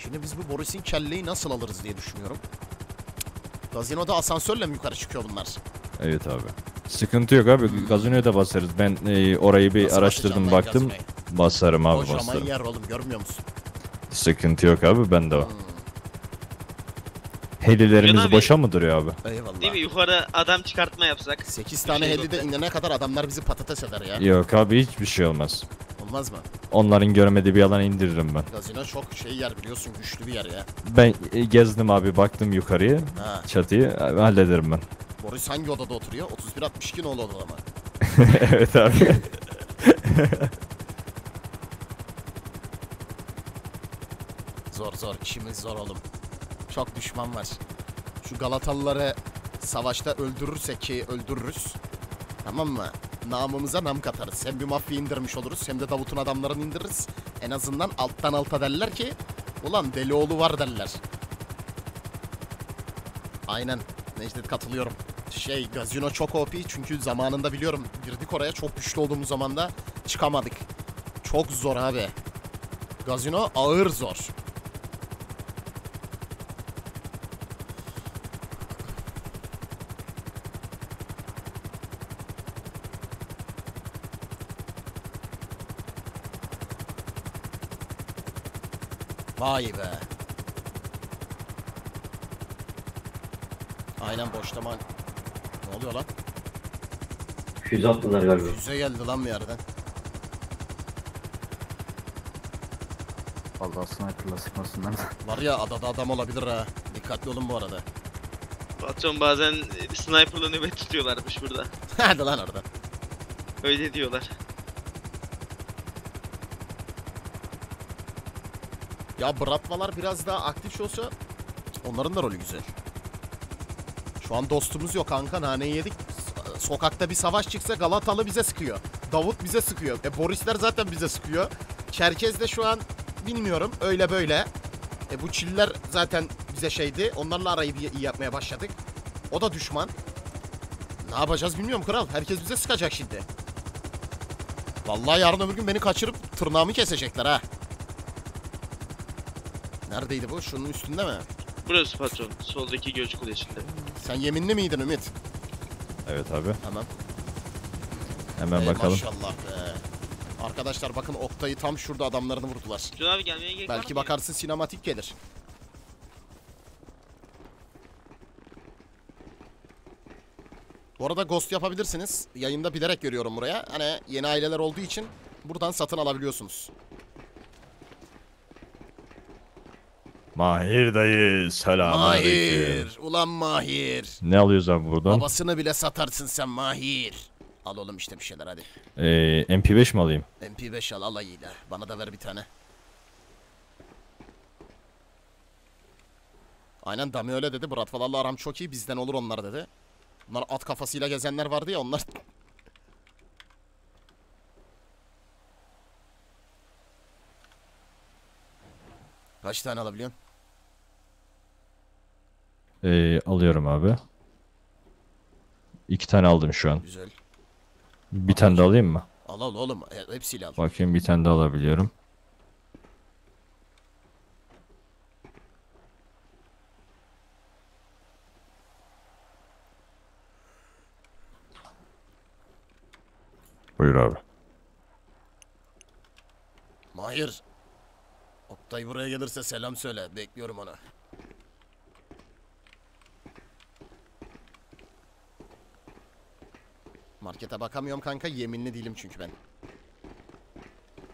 Şimdi biz bu Boris'in kelleyi nasıl alırız diye düşünüyorum. Gazinoda asansörle mi yukarı çıkıyor bunlar? Evet abi. Sıkıntı yok abi. Gazinoya da basarız. Ben e, orayı bir Nasıl araştırdım basacaksın lan baktım. gazinoya? Basarım abi Kocaman basarım. yer oğlum görmüyor musun? Sıkıntı yok abi bende o. Hmm, Helilerimiz abi. boşa mı duruyor abi? eyvallah. Değil mi? Yukarı adam çıkartma yapsak. 8 tane şey heli de inene kadar adamlar bizi patates eder ya. Yok abi hiçbir şey olmaz. Olmaz mı? Onların görmediği bir alan indiririm ben. Gazino çok şey yer biliyorsun güçlü bir yer ya. Ben e, gezdim abi baktım yukarıya. Ha. Çatıyı e, hallederim ben. Boris hangi odada oturuyor? 31-62 nolu odada mı? evet abi. Zor zor işimiz zor oğlum. Çok düşman var. Şu Galatalıları savaşta öldürürsek ki öldürürüz. Tamam mı? Namımıza nam katarız. Hem bir mafya indirmiş oluruz hem de Davut'un adamlarını indiririz. En azından alttan alta derler ki ulan Delioğlu var derler. Aynen. Necdet katılıyorum. Şey gazino çok OP çünkü zamanında biliyorum girdik oraya çok güçlü olduğumuz zaman da çıkamadık. Çok zor abi. Gazino ağır zor. Vay be. Aynen boşlaman. Ne oluyor lan? Füze attılar galiba. Füze geldi lan bir yerden. Vallahi sniper'la sıkmasından. Var ya adada adam olabilir ha. Dikkatli olun bu arada. Patron bazen sniper'la nöbet tutuyorlarmış burada. Hadi lan oradan. Öyle diyorlar. Ya Bratvalar biraz daha aktif olsa onların da rolü güzel. Şu an dostumuz yok kanka naneyi yedik. Sokakta bir savaş çıksa Galatalı bize sıkıyor. Davut bize sıkıyor. E Borisler zaten bize sıkıyor. Çerkez de şu an bilmiyorum öyle böyle. E bu Çiller zaten bize şeydi. Onlarla arayı iyi yapmaya başladık. O da düşman. Ne yapacağız bilmiyorum kral. Herkes bize sıkacak şimdi. Vallahi yarın öbür gün beni kaçırıp tırnağımı kesecekler ha. Neredeydi bu? Şunun üstünde mi? Burası patron. Soldaki göç kulesinde. Sen yeminli miydin Ümit? Evet abi. Tamam. Hemen Ey bakalım. Maşallah be. Arkadaşlar bakın Oktay'ı tam şurada adamlarını vurdular. Can abi gelmeye gerek var Belki mı? bakarsın sinematik gelir. Bu arada ghost yapabilirsiniz. Yayında bilerek görüyorum buraya. Hani yeni aileler olduğu için buradan satın alabiliyorsunuz. Mahir dayı selamünaleyküm. Mahir. Ulan Mahir. Ne alıyoruz abi buradan? Babasını bile satarsın sen Mahir. Al oğlum işte bir şeyler hadi. Ee, MP5 mi alayım? MP5 al alayıyla. Bana da ver bir tane. Aynen Dami öyle dedi. Bratvalarla aram çok iyi. Bizden olur onlar dedi. Bunlar at kafasıyla gezenler vardı ya onlar. Kaç tane alabiliyorsun? Ee, alıyorum abi. İki tane aldım şu an. Güzel. Bir tane de alayım mı? Al al oğlum. Hepsiyle al. Bakayım bir tane de alabiliyorum. Buyur abi. Mahir. Oktay buraya gelirse selam söyle. Bekliyorum ona. Markete bakamıyorum kanka. Yeminli değilim çünkü ben.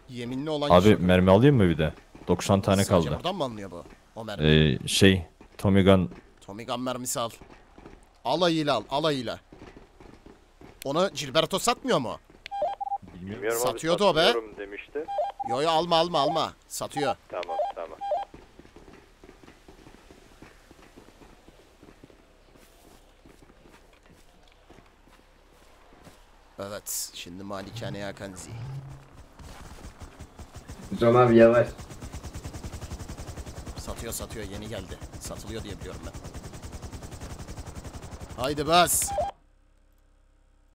Yeminli olan Abi kişi- mermi alayım mı bir de? 90 tane Sadece kaldı. buradan mı alınıyor bu? O mermi. Ee, şey, Tommy Gun Tommy Gun mermisi al. Alayıyla al. Alayıyla. Onu Gilberto satmıyor mu? Bilmiyorum abi, Satıyordu o be. satmıyorum demişti. Yo yo alma alma alma. Satıyor. Tamam tamam. Evet. Şimdi Malikane Hakanzi. Can abi yavaş. Satıyor satıyor yeni geldi. Satılıyor diye biliyorum ben. Haydi bas.